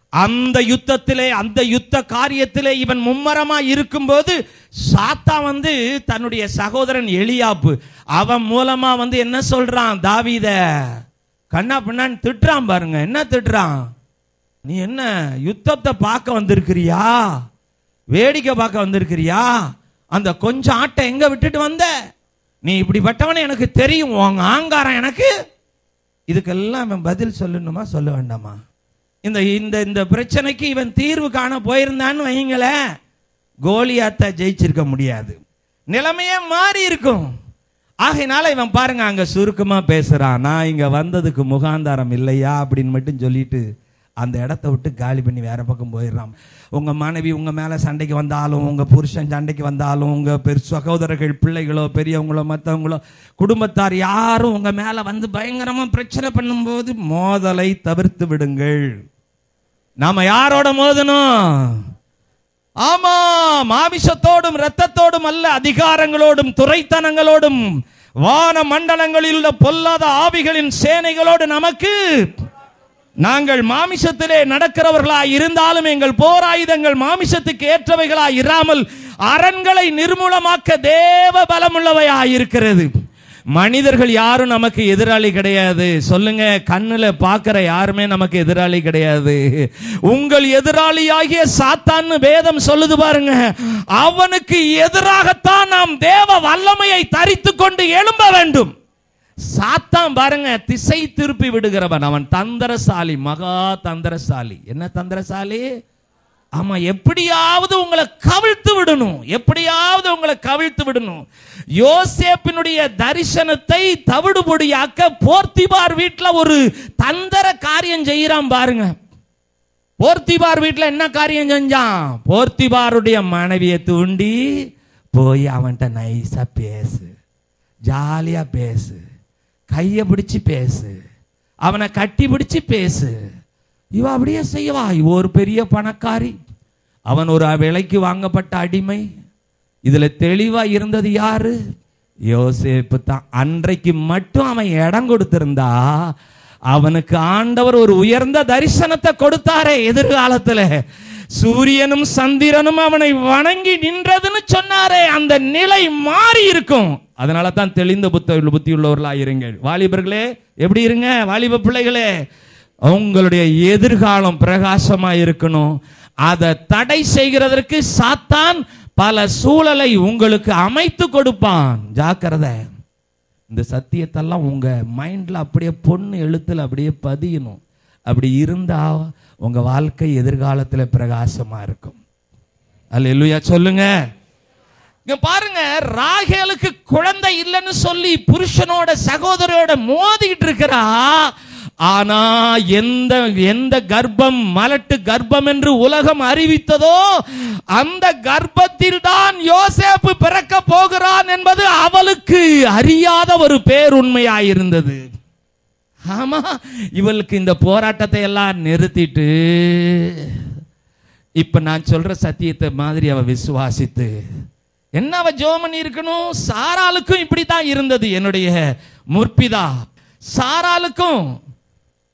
அந்த யுத்தத்திலே அந்த யுத்த காரியத்திலே இவன் மும்மரமா இருக்கும்போது சாத்தா வந்து தன்னுடைய சகோதரன் எளியாப்பு அவன் மூலமா வந்து என்ன சொல்றான் தாவீத? கண்ணா பின்னான்னு திட்டுறான் பாருங்க. என்ன திட்டுறான்? நீ என்ன யுத்தத்தை பார்க்க வந்திருக்கிறியா? வேடிக்கை பார்க்க வந்திருக்கிறியா? அந்த கொஞ்சம் ஆட்டை எங்க விட்டுட்டு வந்த? நீ இப்படிப்பட்டவனே எனக்கு தெரியும் உங்க ஆங்காரம் எனக்கு. இதுக்கெல்லாம் பதில் சொல்லணுமா? சொல்ல வேண்டாமா? இந்த இந்த இந்த பிரச்சனைக்கு இவன் தீர்வு காண போயிருந்தான்னு வைங்களேன் கோலியாத்தை ஜெயிச்சிருக்க முடியாது. நிலைமையே மாறி இருக்கும். ஆகையினால இவன் பாருங்க அங்க சுருக்கமா பேசுறான். நான் இங்க வந்ததுக்கு முகாந்தாரம் இல்லையா அப்படின்னு மட்டும் சொல்லிட்டு அந்த இடத்த விட்டு காலி பண்ணி வேற பக்கம் போயிடுறான். உங்கள் மனைவி உங்கள் மேலே சண்டைக்கு வந்தாலும் உங்கள் புருஷன் சண்டைக்கு வந்தாலும் உங்கள் பெரு சகோதரர்கள் பிள்ளைகளோ பெரியவங்களோ மற்றவங்களோ குடும்பத்தார் யாரும் உங்கள் மேலே வந்து பயங்கரமாக பிரச்சனை பண்ணும்போது மோதலை தவிர்த்து விடுங்கள். நாம் யாரோட மோதணும்? ஆமா மாமிசத்தோடும் ரத்தத்தோடும் அல்ல அதிகாரங்களோடும் துறைத்தனங்களோடும் வான மண்டலங்களில் உள்ள பொல்லாத ஆவிகளின் சேனைகளோடு நமக்கு நாங்கள் மாமிசத்திலே நடக்கிறவர்களாய் இருந்தாலும் எங்கள் போராயுதங்கள் மாமிசத்துக்கு ஏற்றவைகளாய் இராமல் அரண்களை நிர்மூலமாக்க தேவ பலமுள்ளவையாய் இருக்கிறது. மனிதர்கள் யாரும் நமக்கு எதிராளி கிடையாது. சொல்லுங்க கண்ணில் பார்க்குற யாருமே நமக்கு எதிராளி கிடையாது. உங்கள் எதிராளியாகிய சாத்தான்னு வேதம் சொல்லுது பாருங்க அவனுக்கு எதிராகத்தான் நாம் தேவ வல்லமையை தரித்து கொண்டு எழும்ப வேண்டும். சாத்தான் பாருங்க திசை திருப்பி விடுகிறவன். அவன் தந்திரசாலி மகா தந்திரசாலி. என்ன தந்திரசாலி? ஆமா எப்படியாவது உங்களை கவிழ்த்து விடணும். எப்படியாவது உங்களை கவிழ்த்து விடணும். யோசேப்பினுடைய தரிசனத்தை தவிடுபொடியாக்க போர்த்திபார் வீட்டில் ஒரு தந்திர காரியம் செய்யறான் பாருங்க. போர்த்திபார் வீட்டில் என்ன காரியம் செஞ்சான்? போர்த்திபாருடைய மனைவியை தூண்டி போய் அவன்கிட்ட நைஸா பேசு. ஜாலியா பேசு. கையை பிடிச்சு பேசு. அவனை கட்டி பிடிச்சு பேசு. இவ அப்படியே செய்வா. இவ ஒரு பெரிய பணக்காரி. அவன் ஒரு விலைக்கு வாங்கப்பட்ட அடிமை. இதுல தெளிவா இருந்தது யாரு? யோசேப்பு தான். அன்றைக்கு மட்டும் அவன் இடம் கொடுத்திருந்தா அவனுக்கு ஆண்டவர் ஒரு உயர்ந்த தரிசனத்தை கொடுத்தாரே எதிர்காலத்துல. சூரியனும் சந்திரனும் அவனை வணங்கி நின்றதுன்னு சொன்னாரே. அந்த நிலை மாறி இருக்கும். அதனால தான் தெளிந்த புத்த புத்தி உள்ளவர்களாக இருங்கள் வாலிபர்களே எப்படி இருங்க? வாலிப பிள்ளைகளே உங்களுடைய எதிர்காலம் பிரகாசமாக இருக்கணும் அதை தடை செய்கிறதற்கு சாத்தான் பல சூழலை உங்களுக்கு அமைத்து கொடுப்பான். ஜாக்கிரதை. இந்த சத்தியத்தெல்லாம் உங்கள் மைண்டில் அப்படியே பொண்ணு எழுத்தில் அப்படியே பதியணும். அப்படி இருந்தால் உங்கள் வாழ்க்கை எதிர்காலத்தில் பிரகாசமாக இருக்கும் அல்ல சொல்லுங்கள் இங்க பாருங்க ராகேலுக்கு குழந்தை இல்லைன்னு சொல்லி புருஷனோட சகோதரோட மோதிட்டு இருக்கிறா. ஆனா எந்த எந்த கர்ப்பம் மலட்டு கர்ப்பம் என்று உலகம் அறிவித்ததோ அந்த கர்ப்பத்தில் தான் யோசேப்பு பிறக்க போகிறான் என்பது அவளுக்கு அறியாத ஒரு பேருண்மையாயிருந்தது ஆமா இவளுக்கு இந்த போராட்டத்தை எல்லாம் நிறுத்திட்டு இப்ப நான் சொல்ற சத்தியத்தை மாதிரி அவ விசுவாசித்து என்ன அவ ஜோமன் இருக்கணும் சாராளுக்கும் இப்படித்தான் இருந்தது என்னுடைய முற்பிதா. சாராளுக்கும்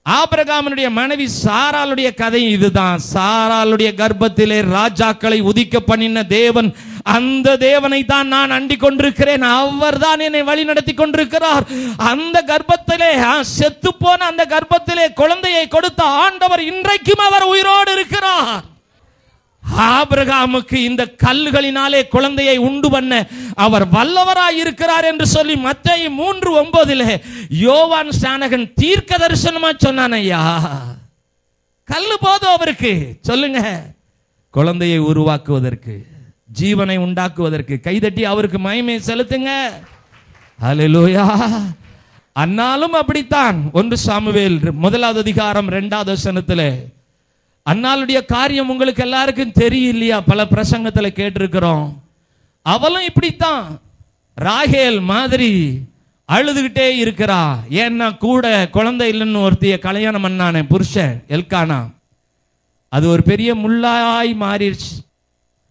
ஆபிரகாமனுடைய மனைவி சாராளுடைய கதை இதுதான். சாராளுடைய கர்ப்பத்திலே ராஜாக்களை உதிக்க பண்ணின தேவன் அந்த தேவனை தான் நான் அண்டிக் கொண்டிருக்கிறேன். அவர் தான் என்னை வழி நடத்தி கொண்டிருக்கிறார். அந்த கர்ப்பத்திலே செத்து போன அந்த கர்ப்பத்திலே குழந்தையை கொடுத்த ஆண்டவர் இன்றைக்கும் அவர் உயிரோடு இருக்கிறார். ஆபிரகாமுக்கு இந்த கல்லுகளினாலே குழந்தையை உண்டு பண்ண அவர் வல்லவராய் இருக்கிறார் என்று சொல்லி மத்திய மூன்று ஒன்பதிலே யோவான் ஸ்நானகன் தீர்க்க தரிசனமா சொன்னான் ஐயா கல்லு போதும் அவருக்கு. சொல்லுங்க. குழந்தையை உருவாக்குவதற்கு ஜீவனை உண்டாக்குவதற்கு கைதட்டி அவருக்கு மயமை செலுத்துங்க. அலுலோயா அன்னாலும் அப்படித்தான். ஒன்று சாமுவேல் முதலாவது அதிகாரம் ரெண்டாவது வசனத்திலே அன்னாளுடைய காரியம் உங்களுக்கு எல்லாருக்கும் தெரியலையா பல பிரசங்கத்தில் கேட்டிருக்கிறோம். அவளும் இப்படித்தான். ராகேல் மாதிரி அழுதுகிட்டே இருக்கிறா. ஏன்னா கூட குழந்தை இல்லைன்னு ஒருத்திய கல்யாணம் பண்ணானே புருஷன் எல்கானா. அது ஒரு பெரிய முள்ளாய் மாறிடுச்சு.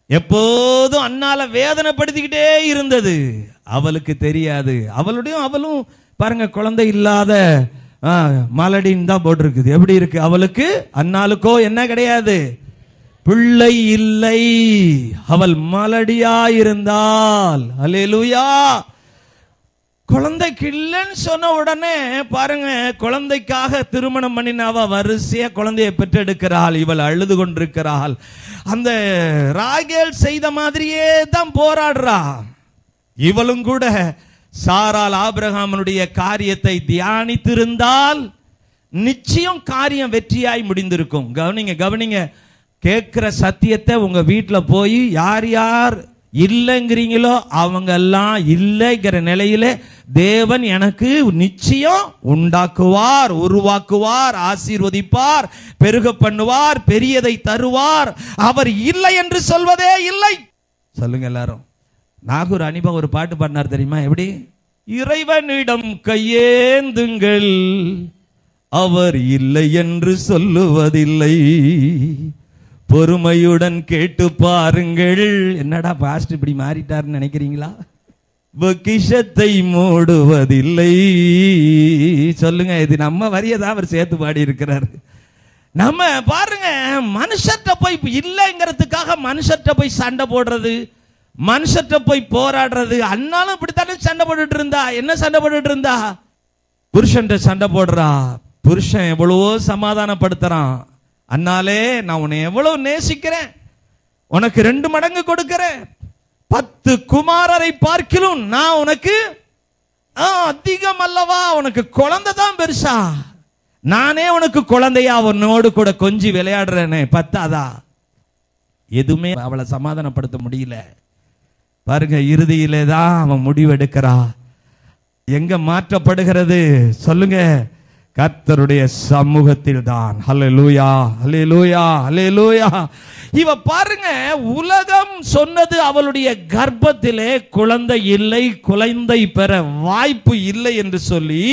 எப்போதும் அண்ணால வேதனைப்படுத்திக்கிட்டே இருந்தது. அவளுக்கு தெரியாது. அவளுடையும் அவளும் பாருங்க குழந்தை இல்லாத மலடின்னு தான் போட்டிருக்குது. எப்படி இருக்கு? அவளுக்கு அன்னாளுக்கோ என்ன கிடையாது? பிள்ளை இல்லை. அவள் மலடியா இருந்தால் அல்லேலூயா. குழந்தைக்கு இல்லைன்னு சொன்ன உடனே பாருங்க குழந்தைக்காக திருமணம் பண்ணின அவ வரிசையா குழந்தையை பெற்றெடுக்கிறாள். இவள் அழுது கொண்டிருக்கிறாள். அந்த ராகேல் செய்த மாதிரியே தான் போராடுறா. இவளும் கூட சாரால் ஆபிரகாமனுடைய காரியத்தை தியானித்திருந்தால் நிச்சயம் காரியம் வெற்றியாய் முடிந்திருக்கும். கவனிங்க கவனிங்க. கேட்குற சத்தியத்தை உங்கள் வீட்டில் போய் யார் யார் இல்லைங்கிறீங்களோ அவங்க எல்லாம் இல்லைங்கிற நிலையில தேவன் எனக்கு நிச்சயம் உண்டாக்குவார் உருவாக்குவார் ஆசீர்வதிப்பார் பெருக பண்ணுவார் பெரியதை தருவார். அவர் இல்லை என்று சொல்வதே இல்லை. சொல்லுங்க எல்லாரும். நாகூர் அனிபா ஒரு பாட்டு பாடினார் தெரியுமா? எப்படி? இறைவனிடம் கையேந்துங்கள். அவர் இல்லை என்று சொல்லுவதில்லை. பொறுமையுடன் கேட்டு பாருங்கள். என்னடா பாஸ்ட் இப்படி மாறிட்டாருன்னு நினைக்கிறீங்களா? பொக்கிஷத்தை மூடுவதில்லை. சொல்லுங்க இது நம்ம வரியதான் அவர் சேர்த்து பாடி இருக்கிறாரு நம்ம பாருங்க மனுஷர்கிட்ட போய் இல்லைங்கிறதுக்காக மனுஷர்கிட்ட போய் சண்டை போடுறது மனுஷர்கிட்ட போய் போராடுறது அண்ணாலும் இப்படித்தானே சண்டை போட்டுட்டு இருந்தா? என்ன சண்டை போட்டுட்டு இருந்தா? புருஷன்ட்ட சண்டை போடுறா. புருஷன் எவ்வளவோ சமாதானப்படுத்துறான். அண்ணாலே நான் உன்னை எவ்வளவு நேசிக்கிறேன். உனக்கு ரெண்டு மடங்கு கொடுக்கிறேன். பத்து குமாரரை பார்க்கிலும் நான் உனக்கு ஆ, அதிகம் அல்லவா? உனக்கு குழந்தை தான் பெருசா. நானே உனக்கு குழந்தையா? உன்னோடு கூட கொஞ்சி விளையாடுறேனே. பத்தாதா? எதுவுமே அவளை சமாதானப்படுத்த முடியல. பாருங்க இறுதியிலே தான் அவன் முடிவெடுக்கிறா எங்க மாற்றப்படுகிறது? சொல்லுங்க. கர்த்தருடைய சமூகத்தில் தான். ஹலே லூயா ஹலே லூயா ஹலே லூயா இவ பாருங்க உலகம் சொன்னது அவளுடைய கர்ப்பத்திலே குழந்தை இல்லை குழந்தை பெற வாய்ப்பு இல்லை என்று சொல்லி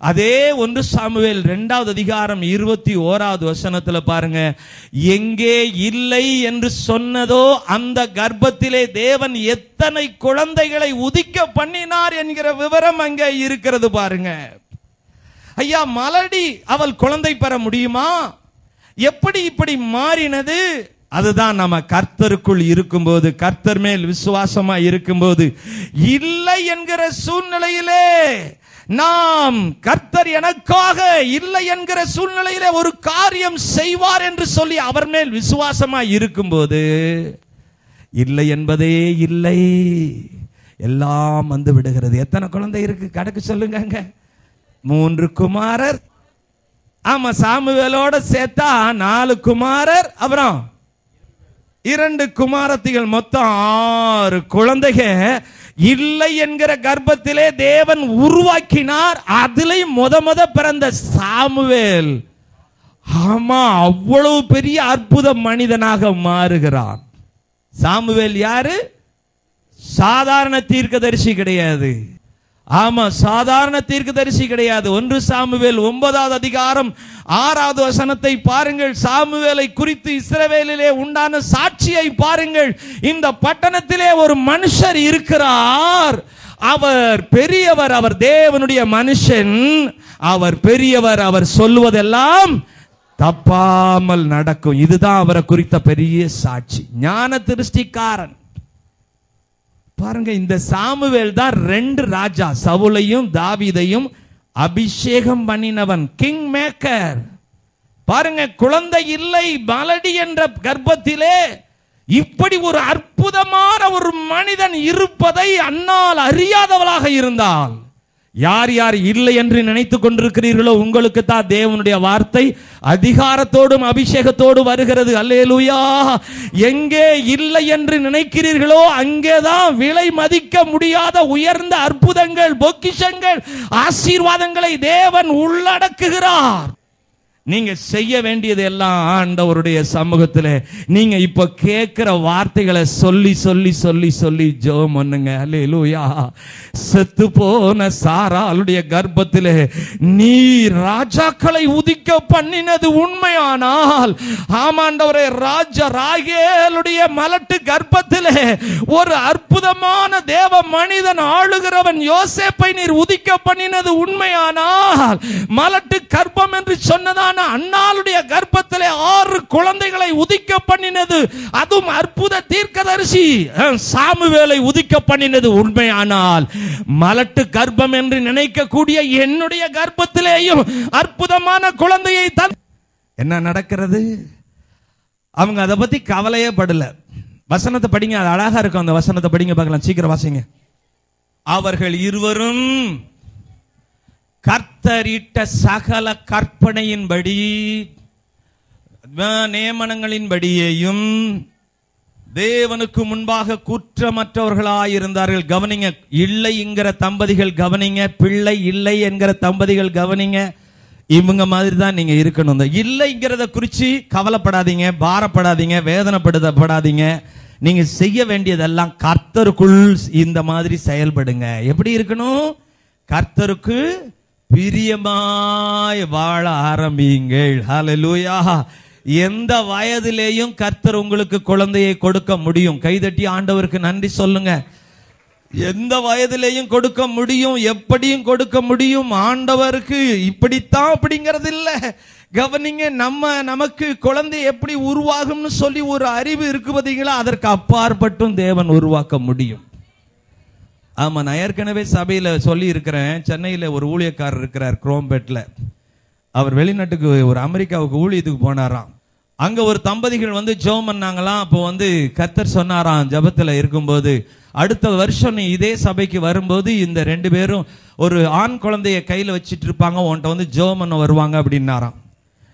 அதே ஒன்று சாமுவேல் ரெண்டாவது அதிகாரம் இருபத்தி ஓராவது வசனத்தில் பாருங்க. எங்கே இல்லை என்று சொன்னதோ அந்த கர்ப்பத்திலே தேவன் எத்தனை குழந்தைகளை உதிக்க பண்ணினார் என்கிற விவரம் அங்கே இருக்கிறது பாருங்க. ஐயா மலடி அவள் குழந்தை பெற முடியுமா? எப்படி இப்படி மாறினது? அதுதான் நம்ம கர்த்தருக்குள் இருக்கும்போது கர்த்தர் மேல் விசுவாசமா இருக்கும்போது இல்லை என்கிற சூழ்நிலையிலே நாம் கர்த்தர் எனக்காக இல்லை என்கிற சூழ்நிலையில ஒரு காரியம் செய்வார் என்று சொல்லி அவர் மேல் விசுவாசமா இருக்கும்போது இல்லை என்பதே இல்லை. எல்லாம் வந்து விடுகிறது. எத்தனை குழந்தை இருக்கு? கணக்கு சொல்லுங்க மூன்று குமாரர் ஆமா சாமுவேலோட சேர்த்தா நாலு குமாரர் அப்புறம் இரண்டு குமாரத்திகள் மொத்தம் ஆறு குழந்தைகள். இல்லை என்கிற கர்ப்பத்திலே தேவன் உருவாக்கினார். அதுலேயும் முத முத பிறந்த சாமுவேல். ஆமா அவ்வளவு பெரிய அற்புத மனிதனாக மாறுகிறான். சாமுவேல் யாரு? சாதாரண தீர்க்கதரிசி கிடையாது. ஆமா சாதாரண தீர்க்கதரிசி கிடையாது. ஒன்று சாமுவேல் ஒன்பதாவது அதிகாரம் ஆறாவது வசனத்தை பாருங்கள். சாமுவேலை குறித்து இஸ்ரவேலிலே உண்டான சாட்சியை பாருங்கள். இந்த பட்டணத்திலே ஒரு மனுஷர் இருக்கிறார். அவர் பெரியவர் அவர் தேவனுடைய மனுஷன். அவர் பெரியவர் அவர் சொல்லுவதெல்லாம் தப்பாமல் நடக்கும். இதுதான் அவரை குறித்த பெரிய சாட்சி. ஞான திருஷ்டிக்காரன். பாருங்க இந்த சாமுவேல் தான் ரெண்டு ராஜா. சவுலையும் தாவிதையும் அபிஷேகம் பண்ணினவன். கிங் மேக்கர் பாருங்க குழந்தை இல்லை மலடி என்ற கர்ப்பத்திலே இப்படி ஒரு அற்புதமான ஒரு மனிதன் இருப்பதை அன்னால் அறியாதவளாக இருந்தாள் யார் யார் இல்லை என்று நினைத்துக் கொண்டிருக்கிறீர்களோ உங்களுக்கு தான் தேவனுடைய வார்த்தை அதிகாரத்தோடும் அபிஷேகத்தோடு வருகிறது. அல்லேலூயா! எங்கே இல்லை என்று நினைக்கிறீர்களோ அங்கேதான் விலை மதிக்க முடியாத உயர்ந்த அற்புதங்கள் பொக்கிஷங்கள் ஆசீர்வாதங்களை தேவன் உள்ளடக்குகிறார். நீங்க செய்ய வேண்டியது எல்லாம் ஆண்டவருடைய சமூகத்தில். நீங்க இப்ப கேட்கிற வார்த்தைகளை சொல்லி சொல்லி சொல்லி சொல்லி ஜோம் பண்ணுங்க. அல்லேலூயா செத்து போன சாராளுடைய கர்ப்பத்திலே நீ ராஜாக்களை உதிக்க பண்ணினது உண்மையானால் ஆமாண்டவரே ராஜா ராகேலுடைய மலட்டு கர்ப்பத்திலே ஒரு அற்புதமான தேவ மனிதன் ஆளுகிறவன் யோசேப்பை நீர் உதிக்க பண்ணினது உண்மையானால் மலட்டு கர்ப்பம் என்று சொன்னதான அண்ணாளுடைய கர்ப்பத்திலே ஆறு குழந்தைகளை உதிக்க பண்ணினது. அதுவும் அற்புத தீர்க்கதரிசி. அஹ், சாமுவேலை உதிக்க பண்ணினது உண்மையானால். மலட்டு கர்ப்பம் என்று நினைக்கக்கூடிய என்னுடைய கர்ப்பத்திலேயும் அற்புதமான குழந்தையை தன் என்ன நடக்கிறது? அவங்க அதை பத்தி கவலையே படல. வசனத்தை படிங்க அது அழகா இருக்கும் அந்த வசனத்தை படிங்க பார்க்கலாம் சீக்கிரம் வாசிங்க. அவர்கள் இருவரும் கர்த்தரிட்ட சகல கற்பனையின்படி நியமனங்களின்படியேயும் தேவனுக்கு முன்பாக குற்றமற்றவர்களாயிருந்தார்கள். கவனிங்க இல்லைங்கிற தம்பதிகள் கவனிங்க பிள்ளை இல்லை என்கிற தம்பதிகள் கவனிங்க இவங்க மாதிரி தான் நீங்க இருக்கணும். இந்த இல்லைங்கிறத குறித்து கவலைப்படாதீங்க பாரப்படாதீங்க வேதனைப்படுத்தப்படாதீங்க. நீங்க செய்ய வேண்டியதெல்லாம் கர்த்தருக்குள் இந்த மாதிரி செயல்படுங்க. எப்படி இருக்கணும்? கர்த்தருக்கு பிரியமாய் வாழ ஆரம்பியுங்கள். ஹலலூயா எந்த வயதிலேயும் கர்த்தர் உங்களுக்கு குழந்தையை கொடுக்க முடியும். கைதட்டி ஆண்டவருக்கு நன்றி சொல்லுங்க. எந்த வயதிலேயும் கொடுக்க முடியும் எப்படியும் கொடுக்க முடியும். ஆண்டவருக்கு இப்படித்தான் அப்படிங்கிறது இல்ல கவனிங்க நம்ம நமக்கு குழந்தை எப்படி உருவாகும்னு சொல்லி ஒரு அறிவு இருக்கு பார்த்தீங்களா அதற்கு அப்பாற்பட்டும் தேவன் உருவாக்க முடியும். ஆமாம் நான் ஏற்கனவே சபையில் சொல்லி இருக்கிறேன் சென்னையில் ஒரு ஊழியக்காரர் இருக்கிறார் குரோம்பேட்டில் அவர் வெளிநாட்டுக்கு ஒரு அமெரிக்காவுக்கு ஊழியத்துக்கு போனாராம். அங்கே ஒரு தம்பதிகள் வந்து ஜெபம் பண்ணாங்களாம் அப்போ வந்து கத்தர் சொன்னாராம் ஜபத்தில் இருக்கும்போது. அடுத்த வருஷம் நீ இதே சபைக்கு வரும்போது இந்த ரெண்டு பேரும் ஒரு ஆண் குழந்தைய கையில் வச்சுட்டு இருப்பாங்க உன்கிட்ட வந்து ஜெபம் பண்ண வருவாங்க அப்படின்னாராம்.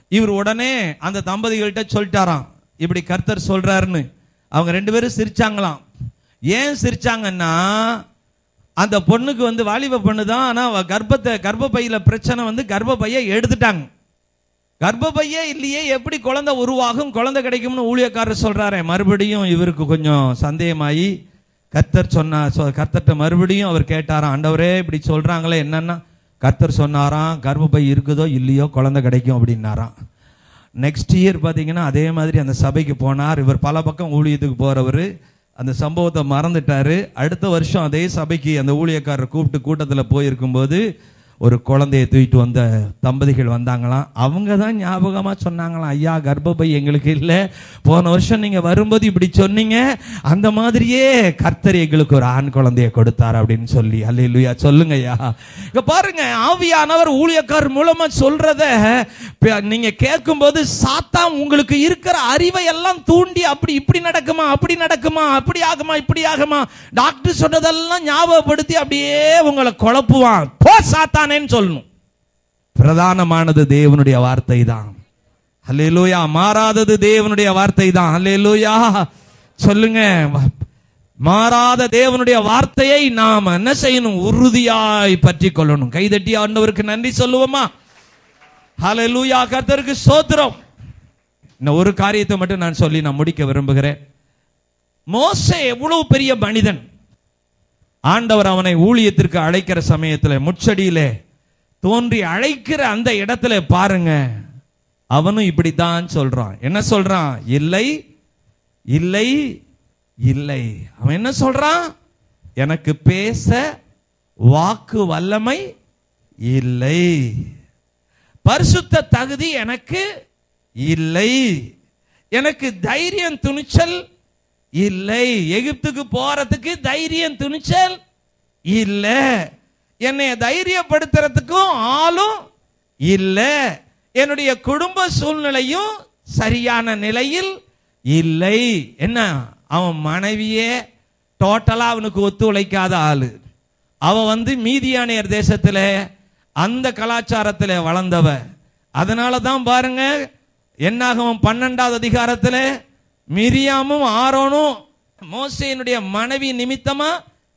இவர் உடனே அந்த தம்பதிகள்கிட்ட சொல்லிட்டாராம் இப்படி கர்த்தர் சொல்றாருன்னு. அவங்க ரெண்டு பேரும் சிரிச்சாங்களாம். ஏன் சிரிச்சாங்கன்னா அந்த பொண்ணுக்கு வந்து வாலிப பொண்ணு தான் ஆனால் கர்ப்பத்தை கர்ப்பப்பையில் பிரச்சனை வந்து கர்ப்பப்பையை எடுத்துட்டாங்க. கர்ப்பப்பையே இல்லையே எப்படி குழந்தை உருவாகும் குழந்தை கிடைக்கும்னு ஊழியக்காரர் சொல்கிறாரே மறுபடியும் இவருக்கு கொஞ்சம் சந்தேகமாகி கர்த்தர் சொன்னார் சொ- மறுபடியும் அவர் கேட்டாராம் ஆண்டவரே இப்படி சொல்கிறாங்களே என்னென்னா கர்த்தர் சொன்னாராம் கர்ப்பப்பை இருக்குதோ இல்லையோ குழந்தை கிடைக்கும் அப்படின்னாராம். நெக்ஸ்ட் இயர் பார்த்தீங்கன்னா அதே மாதிரி அந்த சபைக்கு போனார். இவர் பல பக்கம் ஊழியத்துக்கு போகிறவர் அந்த சம்பவத்தை மறந்துட்டாரு. அடுத்த வருஷம் அதே சபைக்கு அந்த ஊழியக்காரர் கூப்பிட்டு கூட்டத்தில் போயிருக்கும்போது ஒரு குழந்தையை தூக்கிட்டு வந்த தம்பதிகள் வந்தாங்களாம். அவங்க தான் ஞாபகமாக சொன்னாங்களாம் ஐயா கர்ப்பப்பை எங்களுக்கு இல்லை. போன வருஷம் நீங்கள் வரும்போது இப்படி சொன்னீங்க. அந்த மாதிரியே கர்த்தர் எங்களுக்கு ஒரு ஆண் குழந்தையை கொடுத்தார் அப்படின்னு சொல்லி. அல்லேலூயா சொல்லுங்க ஐயா இப்போ பாருங்க ஆவியானவர் ஊழியக்கார் மூலமாக சொல்கிறத நீங்கள் கேட்கும்போது சாத்தான் உங்களுக்கு இருக்கிற அறிவை எல்லாம் தூண்டி அப்படி இப்படி நடக்குமா அப்படி நடக்குமா அப்படி ஆகுமா இப்படி ஆகுமா? டாக்டர் சொன்னதெல்லாம் ஞாபகப்படுத்தி அப்படியே உங்களை குழப்புவான். போ சாத்தானேன்னு சொல்லணும். பிரதானமானது தேவனுடைய வார்த்தை தான் அல்லேலூயா மாறாதது தேவனுடைய வார்த்தை தான் அல்லேலூயா சொல்லுங்க. மாறாத தேவனுடைய வார்த்தையை நாம் என்ன செய்யணும்? உறுதியாய் பற்றி கொள்ளணும். கைதட்டி ஆண்டவருக்கு நன்றி சொல்லுவோமா? ஹalleluya கர்த்தருக்கு சோத்திரம் இந்த ஒரு காரியத்தை மட்டும் நான் சொல்லி நான் முடிக்க விரும்புகிறேன். மோசே எவ்வளவு பெரிய மனிதன். ஆண்டவர் அவனை ஊழியத்திற்கு அழைக்கிற சமயத்தில் முச்சடியிலே தோன்றி அழைக்கிற அந்த இடத்துல பாருங்க. அவனும் இப்படித்தான் சொல்றான். என்ன சொல்றான்? இல்லை இல்லை இல்லை. அவன் என்ன சொல்றான்? எனக்கு பேச வாக்கு வல்லமை இல்லை. பரிசுத்த தகுதி எனக்கு இல்லை. எனக்கு தைரியம் துணிச்சல் இல்லை எகிப்துக்கு போறதுக்கு தைரியம் துணிச்சல்? இல்லை. என்னை தைரியப்படுத்துறதுக்கும் ஆளும் இல்லை. என்னுடைய குடும்ப சூழ்நிலையும் சரியான நிலையில் இல்லை. என்ன? அவன் மனைவியே டோட்டலா அவனுக்கு ஒத்துழைக்காத ஆளு. அவன் வந்து மீதியானியர் தேசத்தில் அந்த கலாச்சாரத்தில் வளர்ந்தவ அதனால தான் பாருங்க என்னாகும் பன்னெண்டாவது அதிகாரத்தில் மிரியாமும் ஆரோனும் மோசையினுடைய மனைவி நிமித்தமா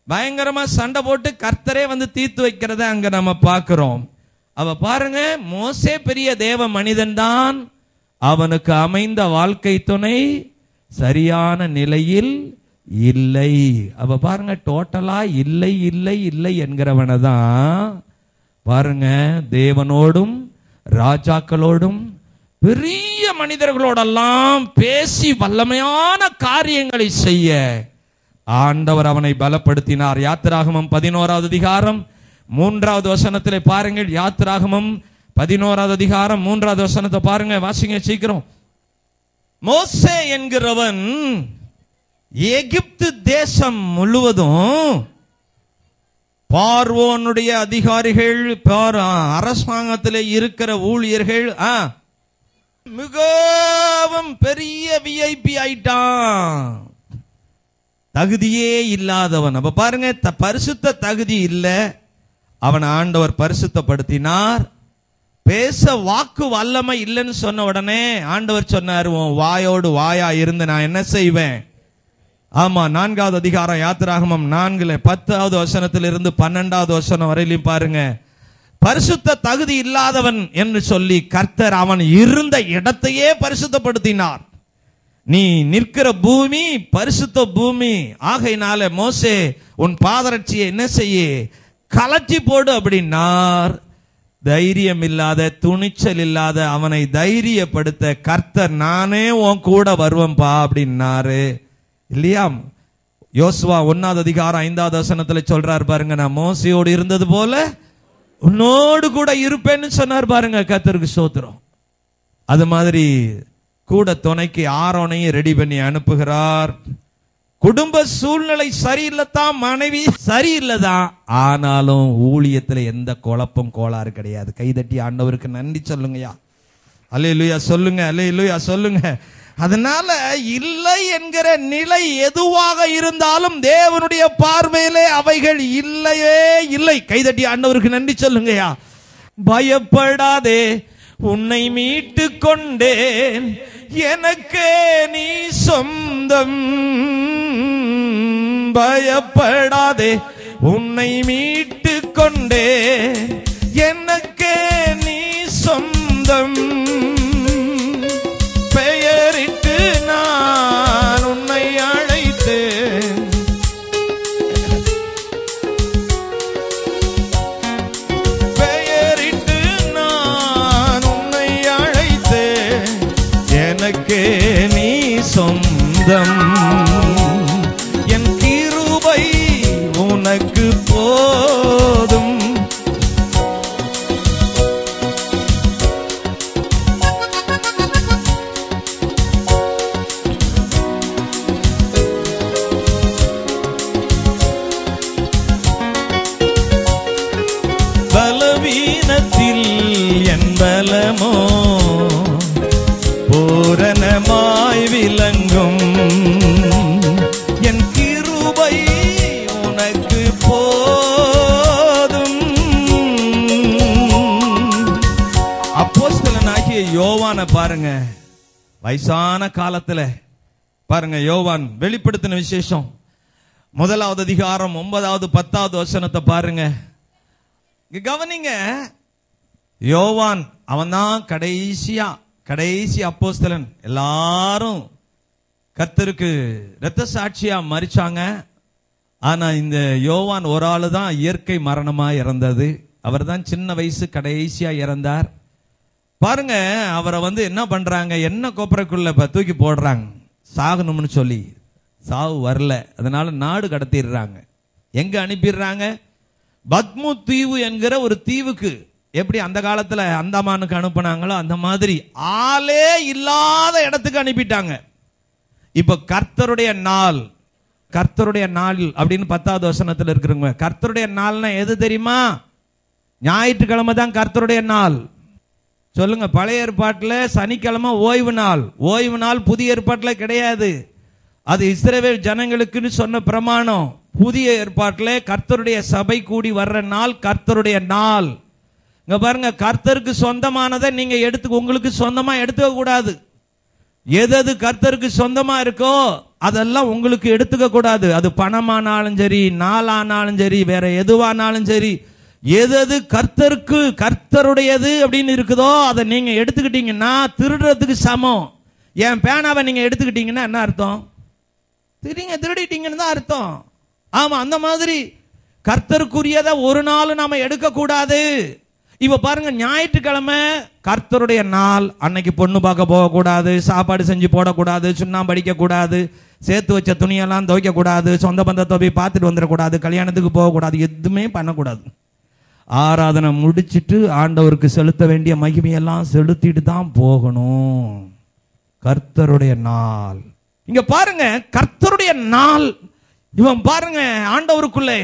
பயங்கரமா சண்டை போட்டு கர்த்தரே வந்து தீர்த்து வைக்கிறத அங்க நம்ம பார்க்கிறோம். அவ பாருங்க மோசே பெரிய தேவ மனிதன்தான் அவனுக்கு அமைந்த வாழ்க்கை துணை சரியான நிலையில் இல்லை. அவ பாருங்க டோட்டலா இல்லை இல்லை இல்லை என்கிறவனை தான் பாருங்க தேவனோடும் ராஜாக்களோடும் பெரிய மனிதர்களோடெல்லாம் பேசி வல்லமையான காரியங்களை செய்ய ஆண்டவர் அவனை பலப்படுத்தினார். யாத்திராகமம் பதினோராவது அதிகாரம் மூன்றாவது வசனத்தில் பாருங்கள். யாத்திராகமம் பதினோராவது அதிகாரம் மூன்றாவது வசனத்தை பாருங்க. வாசிங்க சீக்கிரம். மோசே என்கிறவன் எகிப்து தேசம் முழுவதும் பார்வோனுடைய அதிகாரிகள் பார் அரசாங்கத்தில் இருக்கிற ஊழியர்கள் ஆ, மிகவும் பெரிய விஐபி ஆயிட்டான். தகுதியே இல்லாதவன். அப்ப பாருங்க த- பரிசுத்த தகுதி இல்ல. அவன் ஆண்டவர் பரிசுத்தப்படுத்தினார். பேச வாக்கு வல்லமை இல்லைன்னு சொன்ன உடனே ஆண்டவர் சொன்னார் உன் வாயோடு வாயா இருந்து நான் என்ன செய்வேன்? ஆமா நான்காவது அதிகாரம் யாத்திராகமம் நான்குல பத்தாவது வசனத்திலிருந்து பன்னெண்டாவது வசனம் வரையிலும் பாருங்க. பரிசுத்த தகுதி இல்லாதவன் என்று சொல்லி கர்த்தர் அவன் இருந்த இடத்தையே பரிசுத்தப்படுத்தினார். நீ நிற்கிற பூமி பரிசுத்த பூமி. ஆகையினால மோசே உன் பாதரட்சியை என்ன செய்ய? கலட்டி போடு அப்படின்னார். தைரியம் இல்லாத துணிச்சல் இல்லாத அவனை தைரியப்படுத்த கர்த்தர் நானே உன் கூட வருவேன்பா அப்படின்னாரு. இல்லையா? யோசுவா ஒன்னாவது அதிகாரம் ஐந்தாவது வசனத்துல சொல்றாரு பாருங்க நான் மோசையோடு இருந்தது போல உன்னோடு கூட இருப்பேன்னு சொன்னார் பாருங்க கத்தருக்கு சோத்திரம் அது மாதிரி கூட துணைக்கு ஆரோனையும் ரெடி பண்ணி அனுப்புகிறார். குடும்ப சூழ்நிலை சரியில்லைத்தான் மனைவி சரியில்லைதான் ஆனாலும் ஊழியத்தில் எந்த குழப்பம் கோளாறு கிடையாது. கைதட்டி ஆண்டவருக்கு நன்றி சொல்லுங்கய்யா. அல்லேலூயா சொல்லுங்க அல்லேலூயா சொல்லுங்க. அதனால இல்லை என்கிற நிலை எதுவாக இருந்தாலும் தேவனுடைய பார்வையிலே அவைகள் இல்லையே இல்லை. கைதட்டி ஆண்டவருக்கு நன்றி சொல்லுங்கயா பயப்படாதே உன்னை மீட்டு கொண்டேன் எனக்கே நீ சொந்தம். பயப்படாதே உன்னை மீட்டு கொண்டே எனக்கே நீ சொந்தம். எனக்கே வயசான பாருங்க யோவான் வெளிப்படுத்தின விசேஷம். முதலாவது அதிகாரம் ஒன்பதாவது பத்தாவது வசனத்தை பாருங்க. கவனிங்க யோவான் அவன் தான் கடைசியா கடைசி அப்போஸ்தலன். எல்லாரும் கத்தருக்கு இரத்த சாட்சியா மறிச்சாங்க ஆனா இந்த யோவான் ஒரு ஆளு தான் இயற்கை மரணமா இறந்தது. அவர் தான் சின்ன வயசு கடைசியா இறந்தார். பாருங்க அவரை வந்து என்ன பண்றாங்க? என்ன கோப்பரைக்குள்ள இப்போ தூக்கி போடுறாங்க? சாகணும்னு சொல்லி. சாவு வரல. அதனால நாடு கடத்திடுறாங்க. எங்க அனுப்பிடுறாங்க? பத்மு தீவு என்கிற ஒரு தீவுக்கு. எப்படி அந்த காலத்துல அந்தமானுக்கு அனுப்புனாங்களோ அந்த மாதிரி ஆளே இல்லாத இடத்துக்கு அனுப்பிட்டாங்க. இப்ப கர்த்தருடைய நாள். கர்த்தருடைய நாள் அப்படின்னு பத்தாவது வசனத்தில் இருக்கிறவங்க கர்த்தருடைய நாள்னா எது தெரியுமா? ஞாயிற்றுக்கிழமை தான் கர்த்தருடைய நாள். சொல்லுங்க பழைய ஏற்பாட்டில் சனிக்கிழமை ஓய்வு நாள். ஓய்வு நாள் புதிய ஏற்பாட்டில் கிடையாது. அது இஸ்ரேவேல் ஜனங்களுக்குன்னு சொன்ன பிரமாணம். புதிய ஏற்பாட்டில் கர்த்தருடைய சபை கூடி வர்ற நாள் கர்த்தருடைய நாள். இங்க பாருங்க கர்த்தருக்கு சொந்தமானதை நீங்க எடுத்து உங்களுக்கு சொந்தமா எடுத்துக்க கூடாது. எது எது கர்த்தருக்கு சொந்தமா இருக்கோ அதெல்லாம் உங்களுக்கு எடுத்துக்க கூடாது. அது பணமானாலும் சரி நாளானாலும் சரி வேற எதுவானாலும் சரி எது எது கர்த்தருக்கு கர்த்தருடையது அப்படின்னு இருக்குதோ அதை நீங்க எடுத்துக்கிட்டீங்கன்னா திருடுறதுக்கு சமம். என் பேனாவை நீங்க எடுத்துக்கிட்டீங்கன்னா என்ன அர்த்தம்? திருங்க திருடிட்டீங்கன்னு தான் அர்த்தம். ஆமா அந்த மாதிரி கர்த்தருக்குரியதை ஒரு நாள் நாம எடுக்கக்கூடாது. இப்போ இப்ப பாருங்க ஞாயிற்றுக்கிழமை கர்த்தருடைய நாள். அன்னைக்கு பொண்ணு பார்க்க போகக்கூடாது சாப்பாடு செஞ்சு போடக்கூடாது சுண்ணாம்பு அடிக்க கூடாது சேர்த்து வச்ச துணியெல்லாம் துவைக்க கூடாது சொந்த பந்தத்தை போய் பார்த்துட்டு வந்துடக்கூடாது கல்யாணத்துக்கு போகக்கூடாது எதுவுமே பண்ணக்கூடாது. ஆராதனை முடிச்சிட்டு ஆண்டவருக்கு செலுத்த வேண்டிய மகிமையெல்லாம் செலுத்திட்டு தான் போகணும். கர்த்தருடைய நாள். இங்க பாருங்க கர்த்தருடைய நாள். இவன் பாருங்க ஆண்டவருக்குள்ளே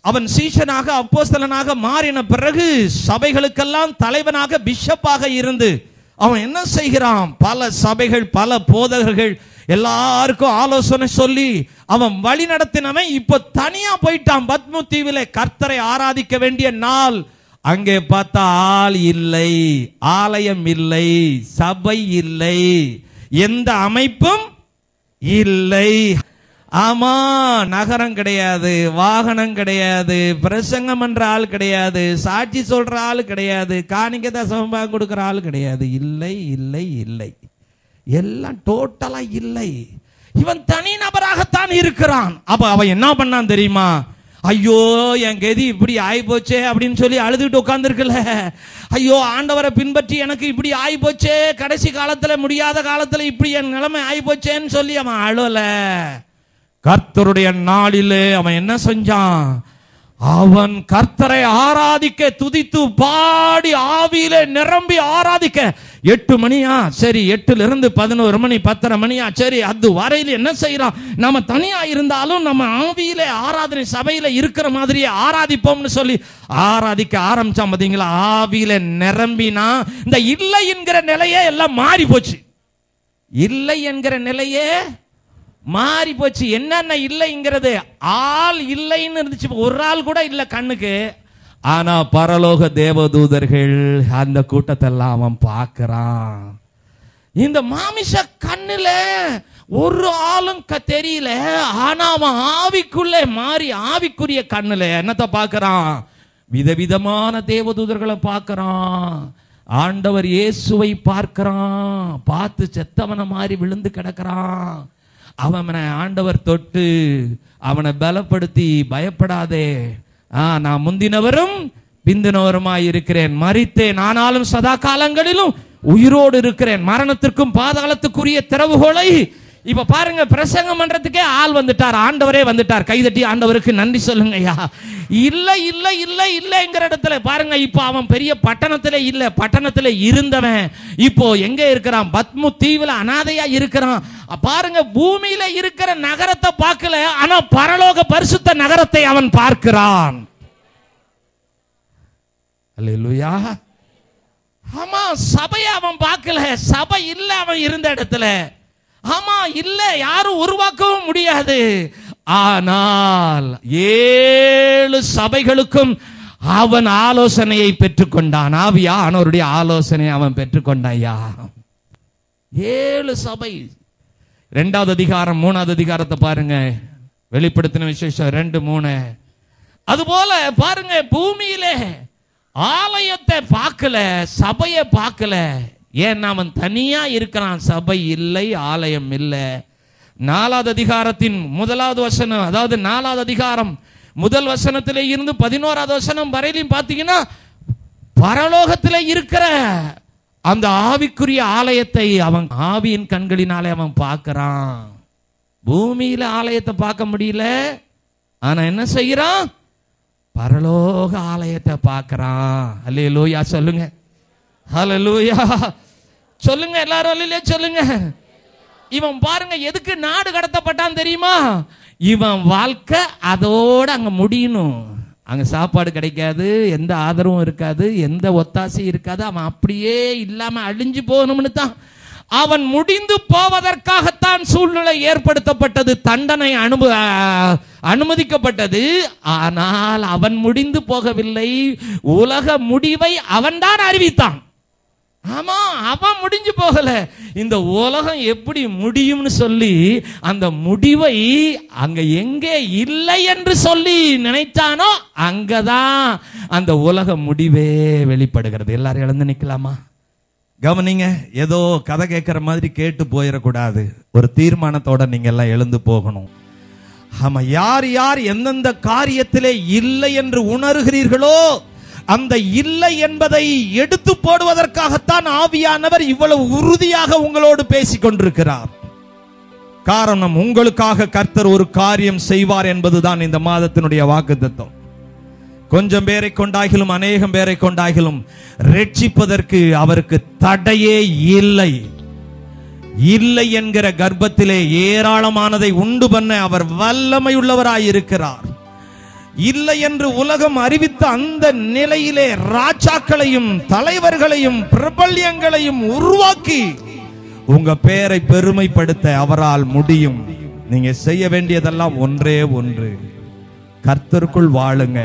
அவன் சீஷனாக அப்போஸ்தலனாக மாறின பிறகு சபைகளுக்கெல்லாம் தலைவனாக பிஷப்பாக இருந்து அவன் என்ன செய்கிறான்? பல சபைகள் பல போதகர்கள் எல்லாருக்கும் ஆலோசனை சொல்லி அவன் வழி நடத்தினவன் இப்ப தனியா போயிட்டான். பத்மு தீவில கர்த்தரை ஆராதிக்க வேண்டிய நாள். அங்கே பார்த்தா ஆள் இல்லை ஆலயம் இல்லை சபை இல்லை எந்த அமைப்பும் இல்லை. ஆமா நகரம் கிடையாது வாகனம் கிடையாது பிரசங்கம் என்ற ஆள் கிடையாது சாட்சி சொல்ற ஆள் கிடையாது காணிக்க தசமமாக கொடுக்கிற ஆள் கிடையாது. இல்லை இல்லை இல்லை. எல்லாம் டோட்டலா இல்லை. இவன் தனி நபராகத்தான் இருக்கிறான். அப்ப அவன் என்ன பண்ணான் தெரியுமா? ஐயோ என் கதி இப்படி ஆயிப்போச்சே அப்படின்னு சொல்லி அழுதுகிட்டு உட்காந்துருக்குல்ல ஐயோ ஆண்டவரை பின்பற்றி எனக்கு இப்படி ஆயிப்போச்சே. கடைசி காலத்தில் முடியாத காலத்தில் இப்படி என் நிலைமை ஆயிப்போச்சேன்னு சொல்லி அவன் அழல கர்த்தருடைய நாளிலே அவன் என்ன செஞ்சான்? அவன் கர்த்தரை ஆராதிக்க துதித்து பாடி ஆவியிலே நிரம்பி ஆராதிக்க எட்டு மணியா? சரி எட்டுல இருந்து பதினோரு மணி பத்தரை மணியா? சரி அது வரையில என்ன செய்யறோம்? நம்ம தனியா இருந்தாலும் நம்ம ஆவியில ஆராதனை சபையில இருக்கிற மாதிரியே ஆராதிப்போம்னு சொல்லி ஆராதிக்க ஆரம்பிச்சா பாத்தீங்களா? ஆவியில நிரம்பினா இந்த இல்லை என்கிற நிலையே எல்லாம் மாறி போச்சு. இல்லை என்கிற நிலையே மாறி போச்சு. என்னென்ன இல்லைங்கிறது? ஆள் இல்லைன்னு இருந்துச்சு. ஒரு ஆள் கூட இல்லை கண்ணுக்கு. ஆனா பரலோக தேவதூதர்கள் அந்த கூட்டத்தெல்லாம் அவன் பார்க்கறான். இந்த மாமிச கண்ணுல ஒரு ஆளும் தெரியல. ஆனா அவன் ஆவிக்குள்ளே மாறி ஆவிக்குரிய கண்ணுல என்னத்த பார்க்கறான்? விதவிதமான தேவதூதர்களை பார்க்கறான். ஆண்டவர் இயேசுவை பார்க்கறான். பார்த்து செத்தவனை மாதிரி விழுந்து கிடக்கிறான். அவனை ஆண்டவர் தொட்டு அவனை பலப்படுத்தி பயப்படாதே. நான் முந்தினவரும் பிந்தினவருமாய் இருக்கிறேன். மறித்தேன் ஆனாலும் சதா காலங்களிலும் உயிரோடு இருக்கிறேன். மரணத்திற்கும் பாதாளத்துக்குரிய திறவுகோலை இப்ப பாருங்க பிரசங்கம் பண்றதுக்கே ஆள் வந்துட்டார். ஆண்டவரே வந்துட்டார். கைதட்டி ஆண்டவருக்கு நன்றி சொல்லுங்க ஐயா. இல்ல இல்ல இல்ல இல்லைங்கிற இடத்துல பாருங்க இப்போ அவன் பெரிய பட்டணத்துல இல்ல. பட்டணத்துல இருந்தவன். இப்போ எங்க இருக்கிறான்? பத்மு தீவுல அனாதையா இருக்கிறான். பாருங்க பூமியில இருக்கிற நகரத்தை பார்க்கல ஆனா பரலோக பரிசுத்த நகரத்தை அவன் பார்க்கிறான். ஆமா சபையை அவன் பார்க்கல. சபை இல்ல அவன் இருந்த இடத்துல. ஆமா இல்ல யாரும் உருவாக்கவும் முடியாது. ஆனால் ஏழு சபைகளுக்கும் அவன் ஆலோசனையை பெற்றுக்கொண்டான். ஆவியானவருடைய ஆலோசனையை அவன் பெற்றுக்கொண்டாயா ஏழு சபை. ரெண்டாவது அதிகாரம் மூணாவது அதிகாரத்தை பாருங்க. வெளிப்படுத்தின விசேஷம் ரெண்டு மூணு. அதுபோல பாருங்க பூமியிலே ஆலயத்தை பார்க்கல சபையை பார்க்கல. ஏன்? அவன் தனியா இருக்கிறான். சபை இல்லை ஆலயம் இல்லை. நாலாவது அதிகாரத்தின் முதலாவது வசனம் அதாவது நாலாவது அதிகாரம் முதல் வசனத்திலே இருந்து பதினோராவது வசனம் வரையிலும் பார்த்தீங்கன்னா பரலோகத்தில் இருக்கிற அந்த ஆவிக்குரிய ஆலயத்தை அவன் ஆவியின் கண்களினாலே அவன் பார்க்கறான். பூமியில ஆலயத்தை பார்க்க முடியல. ஆனா என்ன செய்யறான் பரலோக ஆலயத்தை பார்க்கறான். அல்லேலூயா சொல்லுங்க. லூயா சொல்லுங்க எல்லாரும் அல்லையிலே சொல்லுங்க. இவன் பாருங்க எதுக்கு நாடு கடத்தப்பட்டான் தெரியுமா? இவன் வாழ்க்கை அதோட அங்க முடியணும். அங்கே சாப்பாடு கிடைக்காது எந்த ஆதரவும் இருக்காது எந்த ஒத்தாசையும் இருக்காது. அவன் அப்படியே இல்லாமல் அழிஞ்சு போகணும்னு தான். அவன் முடிந்து போவதற்காகத்தான் சூழ்நிலை ஏற்படுத்தப்பட்டது தண்டனை அனும அனுமதிக்கப்பட்டது. ஆனால் அவன் முடிந்து போகவில்லை. உலக முடிவை அவன்தான் அறிவித்தான். ஆமா அவன் முடிஞ்சு போகல. இந்த உலகம் எப்படி முடியும்னு சொல்லி அந்த முடிவை அங்க எங்கே இல்லை என்று சொல்லி நினைத்தானோ அங்கதான் அந்த உலக முடிவே வெளிப்படுகிறது. எல்லாரும் எழுந்து நிக்கலாமா? கவனிங்க ஏதோ கதை கேட்குற மாதிரி கேட்டு போயிடக்கூடாது. ஒரு தீர்மானத்தோட நீங்க எல்லாம் எழுந்து போகணும். ஆமா யார் யார் எந்தெந்த காரியத்திலே இல்லை என்று உணர்கிறீர்களோ அந்த இல்லை என்பதை எடுத்து போடுவதற்காகத்தான் ஆவியானவர் இவ்வளவு உறுதியாக உங்களோடு பேசிக் கொண்டிருக்கிறார். காரணம் உங்களுக்காக கர்த்தர் ஒரு காரியம் செய்வார் என்பதுதான் இந்த மாதத்தினுடைய வாக்குத்தத்தம். கொஞ்சம் பேரை கொண்டாகிலும் அநேகம் பேரை கொண்டாகிலும் ரட்சிப்பதற்கு அவருக்கு தடையே இல்லை. இல்லை என்கிற கர்ப்பத்திலே ஏராளமானதை உண்டு பண்ண அவர் வல்லமையுள்ளவராய் இருக்கிறார் இல்லை என்று உலகம் அறிவித்த அந்த நிலையிலே ராஜாக்களையும் தலைவர்களையும் பிரபல்யங்களையும் உருவாக்கி உங்க பேரை பெருமைப்படுத்த அவரால் முடியும். நீங்க செய்ய வேண்டியதெல்லாம் ஒன்றே ஒன்று. கர்த்தருக்குள் வாழுங்க.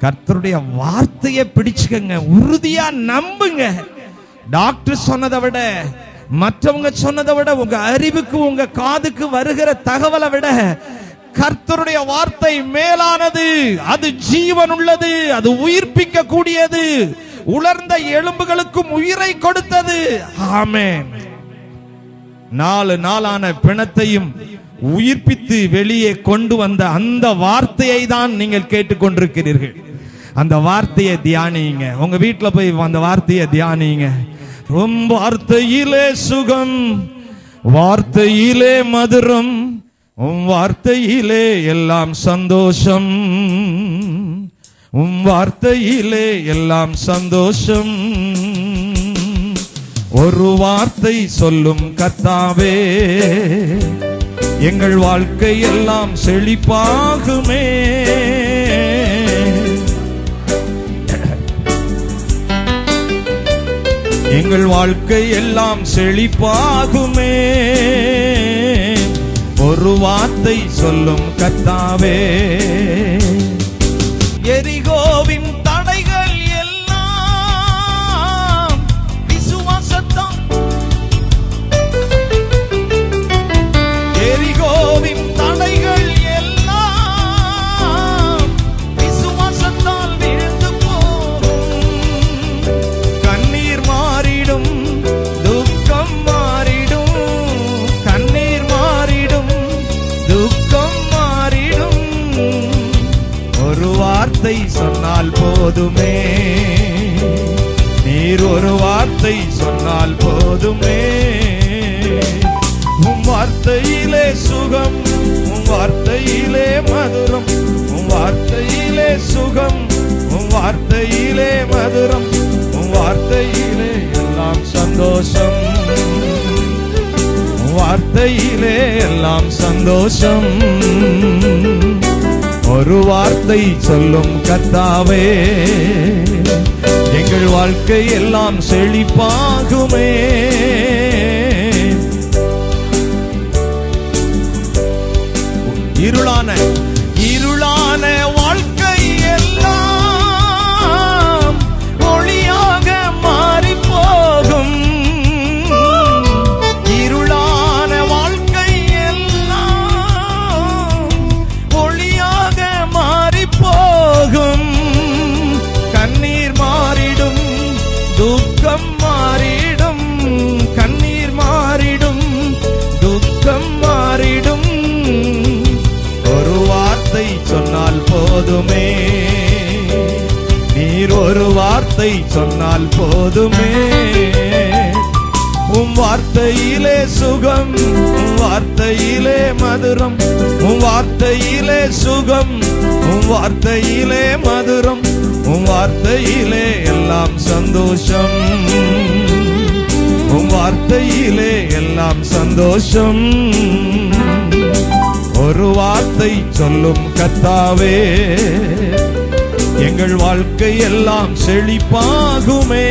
கர்த்தருடைய வார்த்தையை பிடிச்சுக்கங்க. உறுதியா நம்புங்க. டாக்டர் சொன்னதை விட மற்றவங்க சொன்னதை விட உங்க அறிவுக்கு உங்க காதுக்கு வருகிற தகவலை விட கர்த்தருடைய வார்த்தை மேலானது. அது ஜீவன் உள்ளது அது உயிர்ப்பிக்க கூடியது உலர்ந்த எலும்புகளுக்கும் உயிரை கொடுத்தது. ஆமென். நாலு நாளான பிணத்தையும் உயிர்ப்பித்து வெளியே கொண்டு வந்த அந்த வார்த்தையை தான் நீங்கள் கேட்டுக்கொண்டிருக்கிறீர்கள். அந்த வார்த்தையை தியானிங்க. உங்க வீட்டில் போய் அந்த வார்த்தையை தியானிங்க. ரொம்ப வார்த்தையிலே சுகம் வார்த்தையிலே மதுரம் உம் வார்த்தையிலே எல்லாம் சந்தோஷம். உம் வார்த்தையிலே எல்லாம் சந்தோஷம். ஒரு வார்த்தை சொல்லும் கத்தாவே எங்கள் வாழ்க்கை எல்லாம் செழிப்பாகுமே. எங்கள் வாழ்க்கை எல்லாம் செழிப்பாகுமே. ஒரு வார்த்தை சொல்லும் கத்தாவே. போதுமே. நீர் ஒரு வார்த்தை சொன்னால் போதுமே. உம் வார்த்தையிலே சுகம் உம் வார்த்தையிலே மதுரம். உம் வார்த்தையிலே சுகம் உம் வார்த்தையிலே மதுரம். உம் வார்த்தையிலே எல்லாம் சந்தோஷம். வார்த்தையிலே எல்லாம் சந்தோஷம். ஒரு வார்த்தை சொல்லும் கத்தாவே எங்கள் வாழ்க்கை எல்லாம் செழிப்பாகுமே. வார்த்தை சொன்னால் போதுமே. உம் வார்த்தையிலே சுகம் உம் வார்த்தையிலே மதுரம். உம் வார்த்தையிலே சுகம் உம் வார்த்தையிலே மதுரம். உம் வார்த்தையிலே எல்லாம் சந்தோஷம். உம் வார்த்தையிலே எல்லாம் சந்தோஷம். ஒரு வார்த்தை சொல்லும் கத்தாவே. எங்கள் வாழ்க்கை எல்லாம் செழிப்பாகுமே.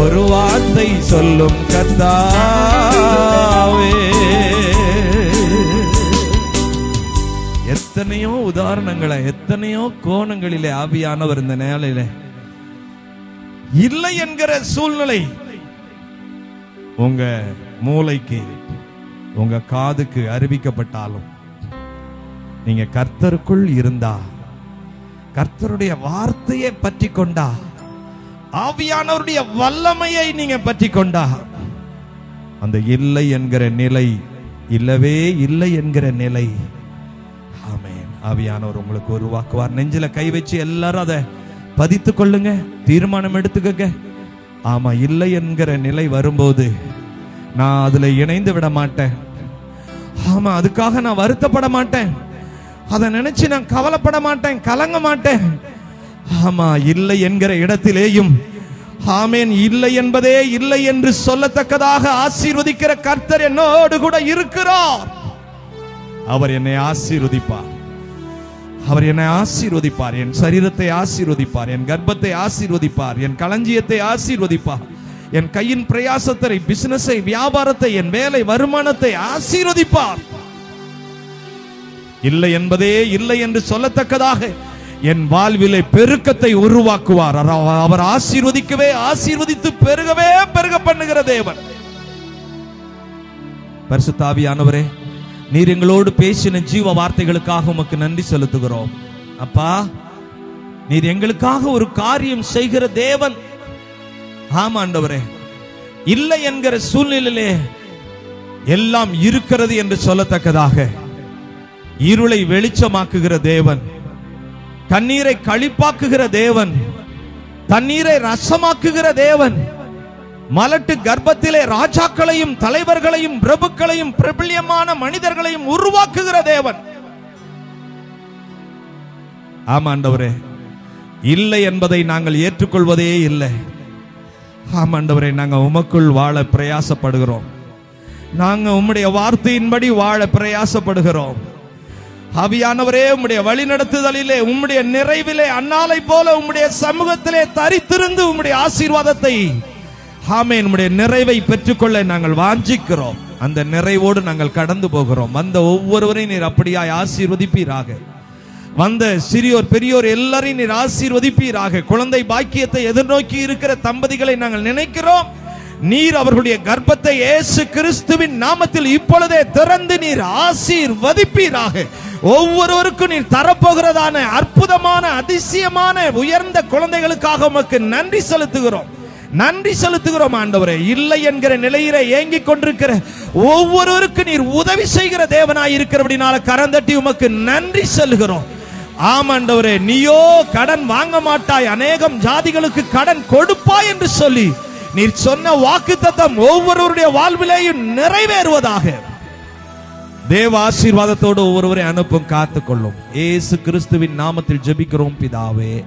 ஒரு வார்த்தை சொல்லும் கத்தாவே எத்தனையோ உதாரணங்களை எத்தனையோ கோணங்களிலே ஆவியானவர் இந்த நேலையில. இல்லை என்கிற சூழ்நிலை. உங்க மூளைக்கு உங்க காதுக்கு அறிவிக்கப்பட்டாலும் நீங்க கர்த்தருக்குள் இருந்தா கர்த்தருடைய வார்த்தையை பற்றி கொண்டா ஆவியானவருடைய வல்லமையை நீங்க பற்றி கொண்டா அந்த இல்லை என்கிற நிலை இல்லவே இல்லை என்கிற நிலை. ஆமேன். ஆவியானவர் உங்களுக்கு உருவாக்குவார். நெஞ்சில கை வச்சு எல்லாரும் அதை பதித்து கொள்ளுங்க தீர்மானம் எடுத்துக்கங்க. ஆமா இல்லை என்கிற நிலை வரும்போது நான் அதுல இணைந்து விட மாட்டேன். ஆமா அதுக்காக நான் வருத்தப்பட மாட்டேன். அதை நினைச்சு நான் கவலைப்பட மாட்டேன் கலங்க மாட்டேன். ஆமா இல்லை என்கிற இடத்திலேயும் ஆமேன் இல்லை என்பதே இல்லை என்று சொல்லத்தக்கதாக ஆசீர்வதிக்கிற கர்த்தர் என்னோடு கூட இருக்கிறார். அவர் என்னை ஆசீர்வதிப்பார். அவர் என்னை ஆசீர்வதிப்பார் என் சரீரத்தை ஆசீர்வதிப்பார் என் கர்ப்பத்தை ஆசீர்வதிப்பார் என் களஞ்சியத்தை ஆசீர்வதிப்பார். என் கையின் பிரயாசத்தை பிசினஸை வியாபாரத்தை என் வேலை வருமானத்தை ஆசீர்வதிப்பார். இல்லை என்பதே இல்லை என்று சொல்லத்தக்கதாக. என் வாழ்விலே பெருக்கத்தை உருவாக்குவார். அவர் அவர் ஆசீர்வதிக்கவே ஆசீர்வதித்து பெருகவே பெருக பண்ணுகிற தேவன். பரிசுத்தாவியானவரே நீர் எங்களோடு பேசின ஜீவ வார்த்தைகளுக்காக உமக்கு நன்றி செலுத்துகிறோம். அப்பா நீர் எங்களுக்காக ஒரு காரியம் செய்கிற தேவன். ஆமா ஆண்டவரே. இல்லை என்கிற சூழ்நிலையிலே எல்லாம் இருக்கிறது என்று சொல்லத்தக்கதாக. இருளை வெளிச்சமாக்குகிற தேவன். கண்ணீரை களிப்பாக்குகிற தேவன். தண்ணீரை ரசமாக்குகிற தேவன். மலட்டு கர்ப்பத்திலே ராஜாக்களையும் தலைவர்களையும் பிரபுக்களையும் பிரபல்யமான மனிதர்களையும் உருவாக்குகிற தேவன். ஆமாண்டவரே இல்லை என்பதை நாங்கள் ஏற்றுக்கொள்வதே இல்லை. ஆமாண்டவரே நாங்கள் உமக்குள் வாழ பிரயாசப்படுகிறோம். நாங்கள் உம்முடைய வார்த்தையின்படி வாழ பிரயாசப்படுகிறோம். ஆவியானவரே உம்முடைய வழிநடத்துதலிலே உம்முடைய நிறைவிலே அன்னாலை போல உம்முடைய சமூகத்திலே தரித்திருந்து உம்முடைய ஆசீர்வாதத்தை ஆமே நம்முடைய நிறைவை பெற்றுக்கொள்ள நாங்கள் வாஞ்சிக்கிறோம். அந்த நிறைவோடு நாங்கள் கடந்து போகிறோம். வந்த ஒவ்வொருவரையும் நீர் அப்படியாய் ஆசீர்வதிப்பீராக. வந்த சிறியோர் பெரியோர் எல்லாரையும் நீர் ஆசீர்வதிப்பீராக. குழந்தை பாக்கியத்தை எதிர்நோக்கி இருக்கிற தம்பதிகளை நாங்கள் நினைக்கிறோம். நீர் அவர்களுடைய கர்ப்பத்தை இயேசு கிறிஸ்துவின் நாமத்தில் இப்பொழுதே திறந்து நீர் ஆசீர்வதிப்பீராக. ஒவ்வொருவருக்கும் நீர் தரப்போகிறதான அற்புதமான அதிசயமான உயர்ந்த குழந்தைகளுக்காக உமக்கு நன்றி செலுத்துகிறோம். நன்றி செலுத்துகிறோம் ஆண்டவரே. இல்லை என்கிற நிலையில ஏங்கிக் கொண்டிருக்கிற ஒவ்வொருவருக்கு நீர் உதவி செய்கிற தேவனாய் இருக்கிறபடினால கரந்தட்டி உமக்கு நன்றி செல்கிறோம் ஆமாண்டவரே நீயோ கடன் வாங்க மாட்டாய். அநேகம் ஜாதிகளுக்கு கடன் கொடுப்பாய் என்று சொல்லி நீர் சொன்ன வாக்கு தத்தம் ஒவ்வொருவருடைய வாழ்விலேயும் நிறைவேறுவதாக. தேவ ஆசீர்வாதத்தோடு ஒவ்வொருவரை அனுப்பும் காத்துக்கொள்ளும். ஏசு கிறிஸ்துவின் நாமத்தில் ஜெபிக்கிறோம் பிதாவே.